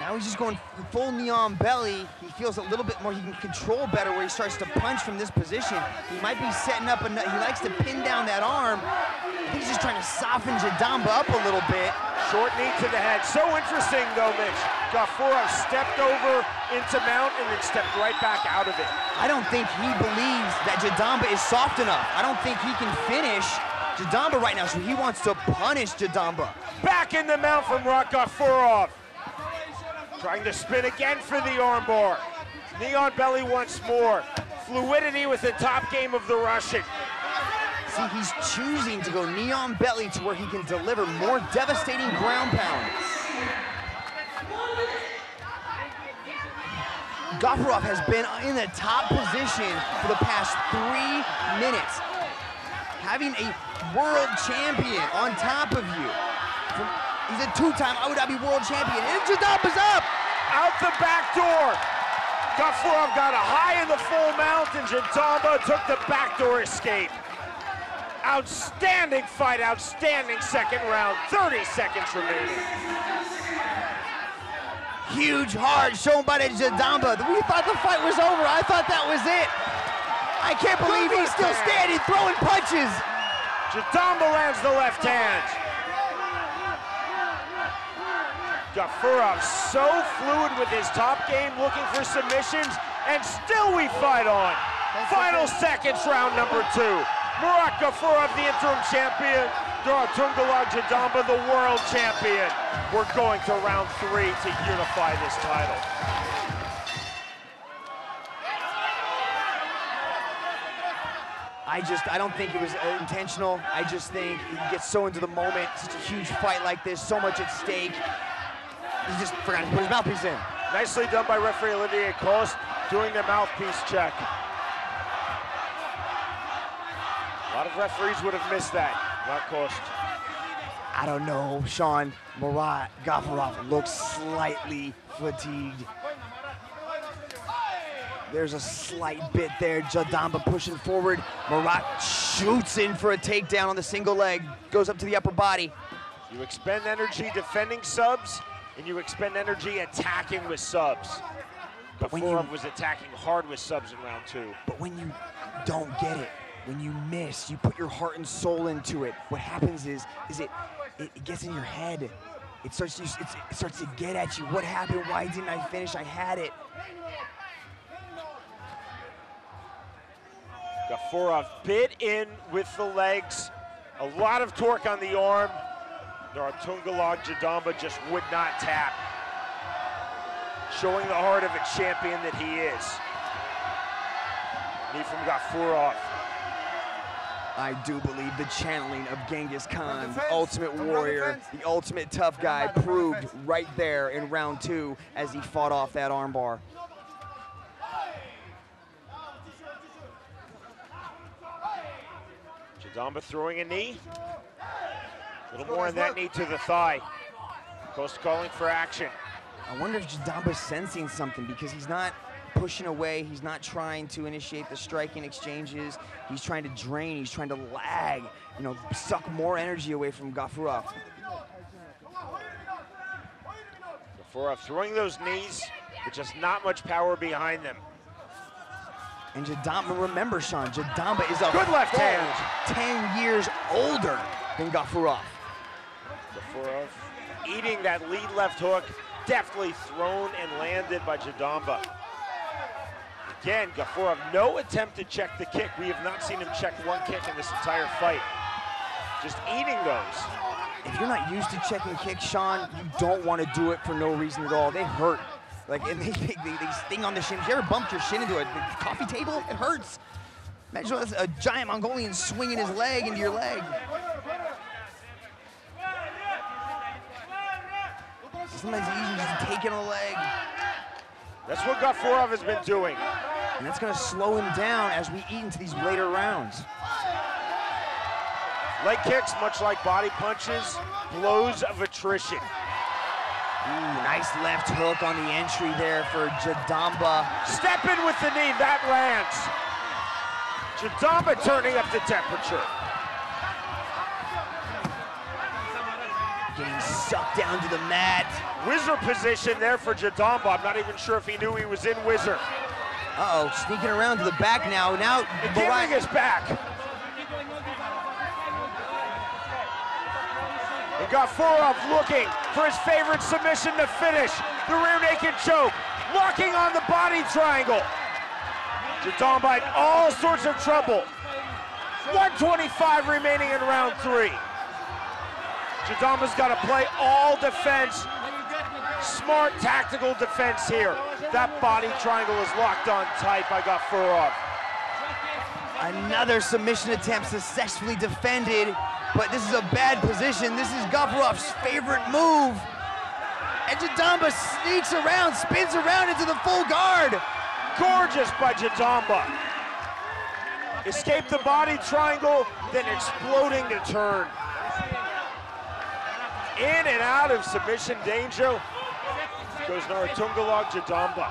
Now he's just going full knee on belly. He feels a little bit more, he can control better where he starts to punch from this position. He might be setting up, a, he likes to pin down that arm. I think he's just trying to soften Jadamba up a little bit. Short knee to the head. So interesting though, Mitch. Gafurov stepped over into mount and then stepped right back out of it. I don't think he believes that Jadamba is soft enough. I don't think he can finish Jadamba right now, so he wants to punish Jadamba. Back in the mount from Rock Gafurov. Trying to spin again for the armbar. Knee on belly once more. Fluidity with the top game of the Russian. See, he's choosing to go knee on belly to where he can deliver more devastating ground pound. Gafurov has been in the top position for the past three minutes. Having a world champion on top of you. From, he's a two-time Abu Dhabi world champion. And is up! Out the back door. Gafurov got a high in the full mount and Jadamba took the backdoor escape. Outstanding fight, outstanding second round. 30 seconds remaining. Huge heart shown by the Jadamba. We thought the fight was over. I thought that was it. I can't believe he's still standing, throwing punches. Jadamba lands the left hand. Gafurov so fluid with his top game, looking for submissions, and still we fight on. Final seconds, round number two. Murat Gafurov, the interim champion. Tungala Jadamba, the world champion. We're going to round three to unify this title. I just, I don't think it was uh, intentional. I just think he gets so into the moment. Such a huge fight like this, so much at stake. He just forgot to put his mouthpiece in. Nicely done by referee Olivier Coste, doing the mouthpiece check. A lot of referees would have missed that, not Coste. I don't know, Sean. Marat Gafurov looks slightly fatigued. There's a slight bit there. Jadamba pushing forward. Marat shoots in for a takedown on the single leg. Goes up to the upper body. You expend energy defending subs, and you expend energy attacking with subs. But when you- was attacking hard with subs in round two. But when you don't get it, when you miss, you put your heart and soul into it. What happens is, is it, it, it gets in your head. It starts, to, it starts to get at you. What happened? Why didn't I finish? I had it. Gafurov bit in with the legs, a lot of torque on the arm. Narantungalag Jadamba just would not tap. Showing the heart of a champion that he is. Knee from Gafurov. I do believe the channeling of Genghis Khan, Ultimate Warrior, the ultimate tough guy, proved right there in round two as he fought off that armbar. Jadamba throwing a knee. A little more on that knee to the thigh. Coste calling for action. I wonder if Jadamba's sensing something because he's not pushing away. He's not trying to initiate the striking exchanges. He's trying to drain. He's trying to lag, you know, suck more energy away from Gafurov. Gafurov throwing those knees, but just not much power behind them. And Jadamba, remember, Sean, Jadamba is a Good left hand. 10 years older than Gafurov. Gafurov eating that lead left hook, deftly thrown and landed by Jadamba. Again, Gafurov, no attempt to check the kick. We have not seen him check one kick in this entire fight. Just eating those. If you're not used to checking kicks, Sean, you don't want to do it for no reason at all. They hurt. Like, they, they, they, sting on the shin. You ever bumped your shin into a coffee table? It hurts. Imagine a giant Mongolian swinging his leg into your leg. Sometimes just to take it on the leg. That's what Gafurov has been doing. And that's going to slow him down as we eat into these later rounds. Leg kicks, much like body punches, blows of attrition. Ooh, nice left hook on the entry there for Jadamba. Step in with the knee, that lands. Jadamba turning up the temperature. Getting sucked down to the mat. Whizzer position there for Jadamba. I'm not even sure if he knew he was in Whizzer. Uh-oh, sneaking around to the back now. Now, Giving his back. He And Gafurov looking for his favorite submission to finish. The rear naked choke. Locking on the body triangle. Jadamba in all sorts of trouble. 125 remaining in round three. Jadamba's got to play all defense. Smart tactical defense here. That body triangle is locked on tight by Gafurov. Another submission attempt successfully defended, but this is a bad position. This is Gafurov's favorite move. And Jadamba sneaks around, spins around into the full guard. Gorgeous by Jadamba. Escape the body triangle, then exploding to turn. In and out of submission danger goes Narantungalag Jadamba.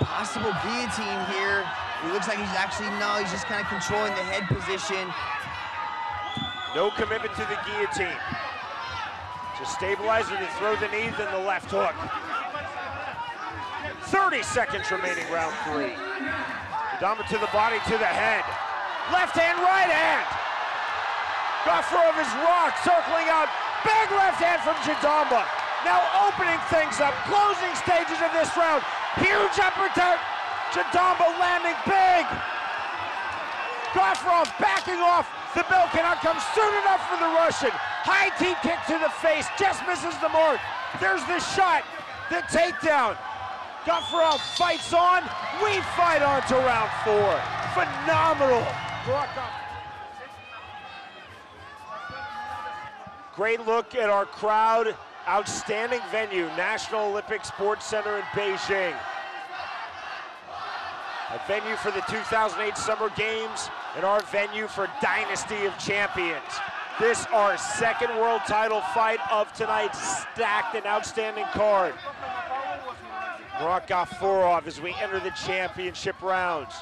Possible guillotine here. It looks like he's actually, no, he's just kind of controlling the head position. No commitment to the guillotine. Just stabilizer to throw the knee, then the left hook. 30 seconds remaining, round three. Jadamba to the body, to the head. Left hand, right hand. Gafurov is rocked, circling out. Big left hand from Jadamba. Now opening things up, closing stages of this round. Huge uppercut. Jadamba landing big. Gafurov backing off. The bell cannot come soon enough for the Russian. High team kick to the face, just misses the mark. There's the shot, the takedown. Gafurov fights on. We fight on to round four. Phenomenal. Great look at our crowd. Outstanding venue, National Olympic Sports Center in Beijing. A venue for the 2008 Summer Games and our venue for Dynasty of Champions. This our second world title fight of tonight's stacked and outstanding card. Murat Gafurov as we enter the championship rounds.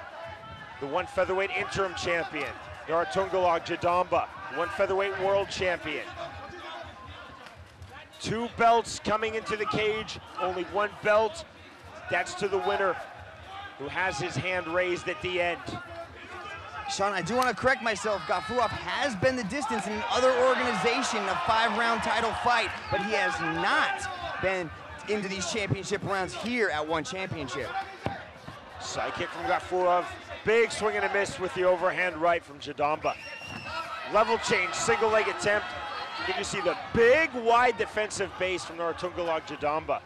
The one featherweight interim champion, Narantungalag Jadamba, one featherweight world champion. Two belts coming into the cage, only one belt. That's to the winner who has his hand raised at the end. Sean, I do want to correct myself. Gafurov has been the distance in another organization, a five-round title fight, but he has not been into these championship rounds here at One Championship. Side kick from Gafurov. Big swing and a miss with the overhand right from Jadamba. Level change, single leg attempt. Can you see the big, wide defensive base from Narantungalag Jadamba?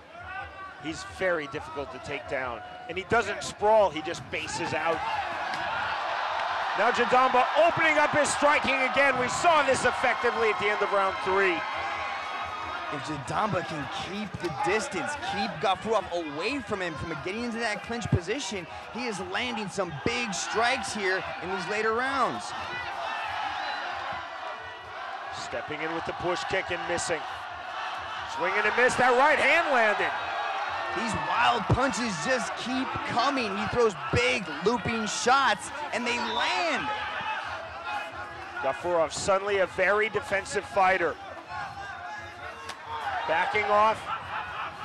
He's very difficult to take down. And he doesn't sprawl, he just bases out. Now Jadamba opening up his striking again. We saw this effectively at the end of round three. If Jadamba can keep the distance, keep Gafurov away from him from getting into that clinch position, he is landing some big strikes here in these later rounds. Stepping in with the push kick and missing. Swinging and miss, that right hand landed. These wild punches just keep coming. He throws big looping shots and they land. Gafurov suddenly a very defensive fighter. Backing off,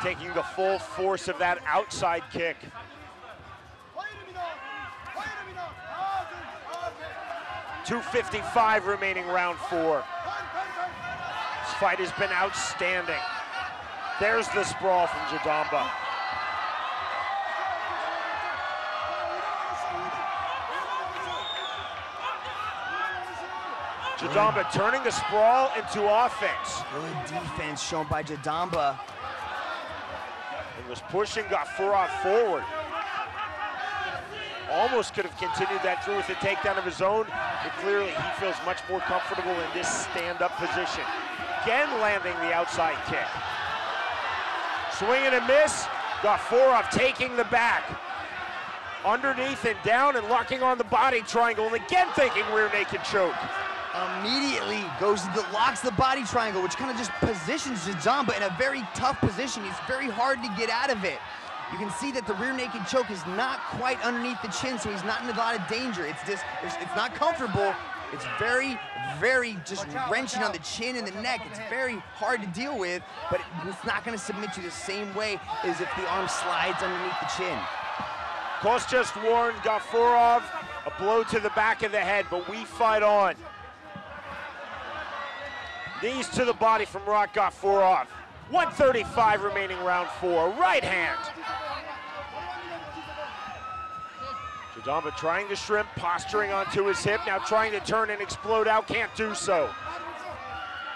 taking the full force of that outside kick. Two fifty-five remaining round four. Fight has been outstanding. There's the sprawl from Jadamba. Jadamba turning the sprawl into offense. Good defense shown by Jadamba. He was pushing Gafurov forward. Almost could have continued that through with a takedown of his own, but clearly he feels much more comfortable in this stand-up position. Again landing the outside kick. Swing and a miss. Gafurov taking the back. Underneath and down and locking on the body triangle and again thinking rear naked choke. Immediately goes the, locks the body triangle, which kind of just positions Jadamba in a very tough position. It's very hard to get out of it. You can see that the rear naked choke is not quite underneath the chin, so he's not in a lot of danger. It's just, it's, it's not comfortable. It's very, very just wrenching on the chin and the neck. It's very hard to deal with, but it's not gonna submit you the same way as if the arm slides underneath the chin. Coste just warned Gafurov a blow to the back of the head, but we fight on. Knees to the body from Murat Gafurov. 135 remaining round four. Right hand. Jadamba trying to shrimp, posturing onto his hip, now trying to turn and explode out, can't do so.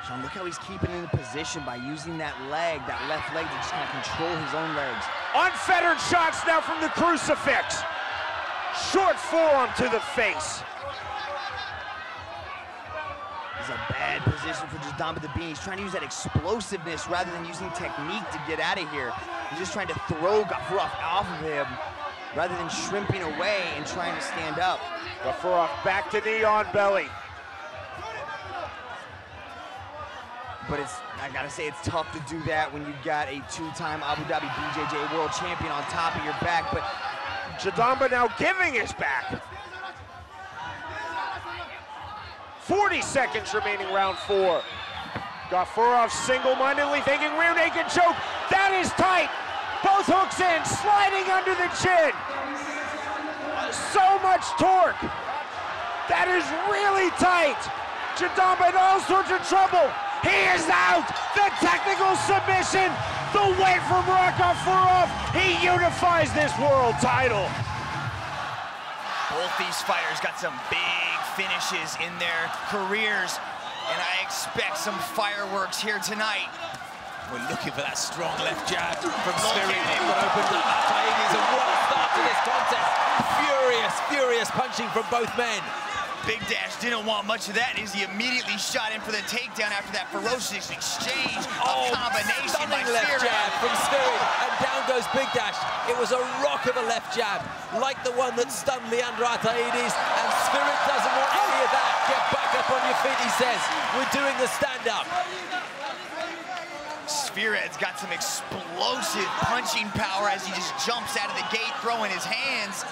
Sean, look how he's keeping in position by using that leg, that left leg to just kind of control his own legs. Unfettered shots now from the crucifix. Short forearm to the face. This is a bad position for Jadamba to be. He's trying to use that explosiveness rather than using technique to get out of here. He's just trying to throw Gafurov off of him rather than shrimping away and trying to stand up. Gafurov back to knee on belly. But it's, I gotta say, it's tough to do that when you've got a two-time Abu Dhabi BJJ world champion on top of your back. But Jadamba now giving his back. 40 seconds remaining round four. Gafurov single-mindedly thinking rear naked choke. That is tight. Both hooks in, sliding under the chin. So much torque. That is really tight. Jadamba in all sorts of trouble. He is out. The technical submission. The way from Gafurov. He unifies this world title. Both these fighters got some big finishes in their careers, and I expect some fireworks here tonight. We're looking for that strong left jab from Svirid. It would open up and what a start to this contest. Furious, furious punching from both men. Bigdash didn't want much of that as he immediately shot in for the takedown after that ferocious exchange Oh, of combination by left Svirid. jab from Svirid, and down goes Bigdash. It was a rock of a left jab, like the one that stunned Leandro Ataides, and Svirid doesn't want any of that. Get back up on your feet, he says. We're doing the stand-up. Svirid's got some explosive punching power as he just jumps out of the gate, throwing his hands.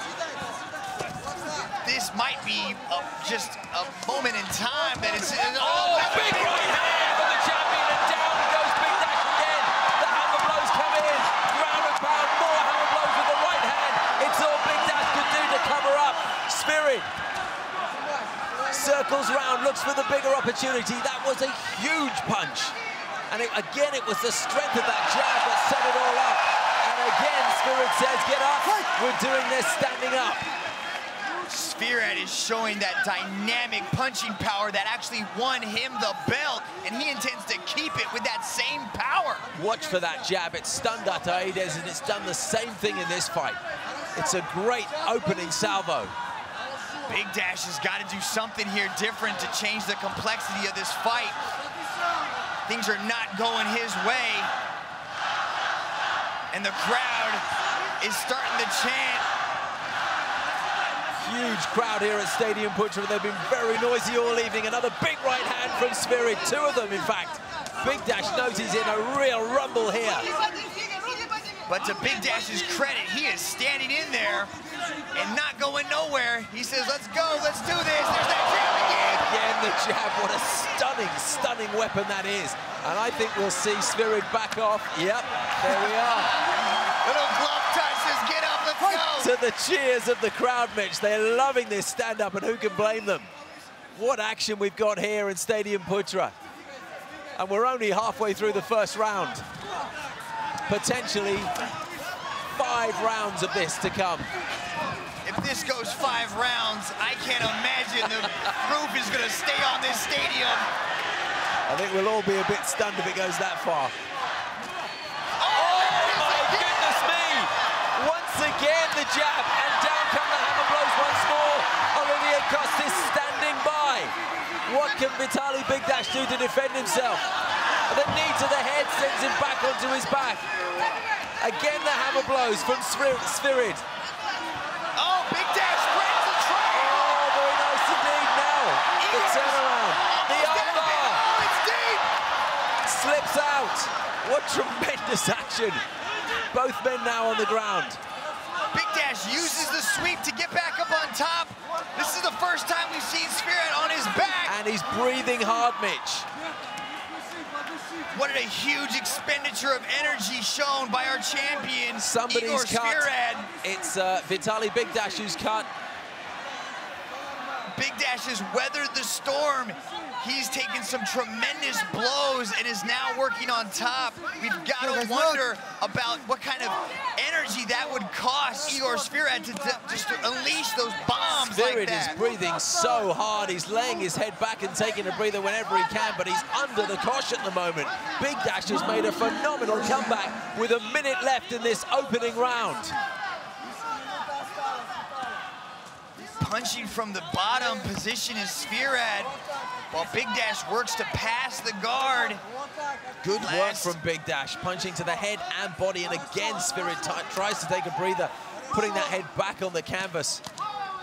This might be a, just a moment in time that it's... Oh, big right hand for the champion, and down goes Big Dash again. The hammer blows come in. Ground and pound, more hammer blows with the right hand. It's all Bigdash could do to cover up. Svirid circles round, looks for the bigger opportunity. That was a huge punch. And it, again, it was the strength of that jab that set it all up. And again, Svirid says, get up. We're doing this standing up. Svirid is showing that dynamic punching power that actually won him the belt, and he intends to keep it with that same power. Watch for that jab. It stunned Ataides, and it's done the same thing in this fight. It's a great opening salvo. Bigdash has got to do something here different to change the complexity of this fight. Things are not going his way. And the crowd is starting to chant. Huge crowd here at Stadium Putra. They've been very noisy all evening. Another big right hand from Svirid. Two of them, in fact. Bigdash knows he's in a real rumble here. But to Bigdash's credit, he is standing in there and not going nowhere. He says, let's go, let's do this. There's that jab again. Again, the jab. What a stunning, stunning weapon that is. And I think we'll see Svirid back off. Yep, there we are. Little glove touch says, get up, let's go. To the cheers of the crowd, Mitch. They're loving this stand-up, and who can blame them? What action we've got here in Stadium Putra. And we're only halfway through the first round. Potentially five rounds of this to come. If this goes five rounds, I can't imagine the roof is going to stay on this stadium. I think we'll all be a bit stunned if it goes that far. Oh, oh my goodness me! Once again, the jab, and down come the hammer blows once more. Olivier Coste's standing by. What can Vitali Bigdash do to defend himself? The knee to the head sends him back onto his back. Again, the hammer blows from Svirid. Oh, Bigdash breaks the trail. Oh, very nice indeed now. The turnaround. The armbar. Oh, it's deep. Slips out. What tremendous action. Both men now on the ground. Bigdash uses the sweep to get back up on top. This is the first time we've seen Svirid on his back. And he's breathing hard, Mitch. What a huge expenditure of energy shown by our champion, Somebody's Igor cut. Svirid. It's uh, Vitali Bigdash who's cut. Bigdash has weathered the storm. He's taken some tremendous blows and is now working on top. We've got to wonder about what kind of energy that would cost Igor Svirid to, to just to unleash those bombs Svirid like that. is breathing so hard. He's laying his head back and taking a breather whenever he can, but he's under the cosh at the moment. Bigdash has made a phenomenal comeback with a minute left in this opening round. Punching from the bottom position is Svirid, while Big Dash works to pass the guard. Good work from Bigdash, punching to the head and body, and again Svirid tries to take a breather, putting that head back on the canvas.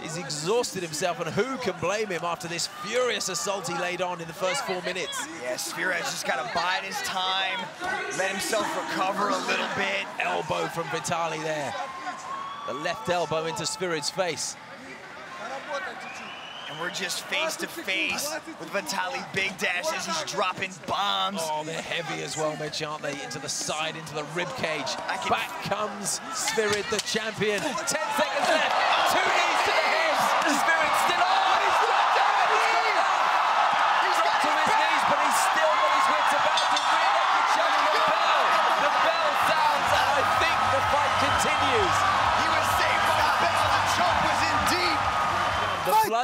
He's exhausted himself, and who can blame him after this furious assault he laid on in the first four minutes? Yeah, Svirid's just got to bide his time, let himself recover a little bit. Elbow from Vitali there. The left elbow into Svirid's face. And we're just face to face with Vitali Big Dash as he's dropping bombs. Oh, they're heavy as well, Mitch, aren't they? Into the side, into the rib cage. Back comes Svirid, the champion. Ten seconds left. Two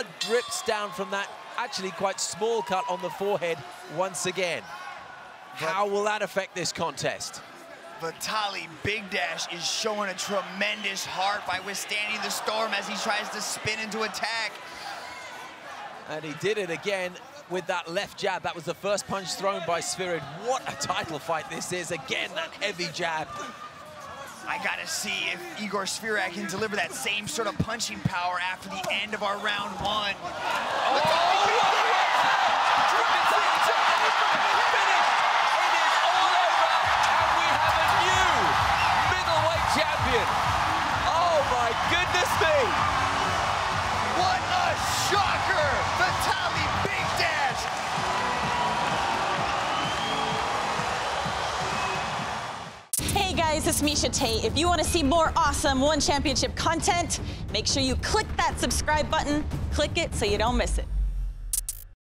blood drips down from that actually quite small cut on the forehead once again. How will that affect this contest? Vitali Bigdash is showing a tremendous heart by withstanding the storm as he tries to spin into attack. And he did it again with that left jab. That was the first punch thrown by Svirid. What a title fight this is. Again, that heavy jab. I gotta see if Igor Svirid can deliver that same sort of punching power after the end of our round one. Oh, champion. Guys, it's Miesha Tate. If you want to see more awesome One Championship content, make sure you click that subscribe button. Click it so you don't miss it.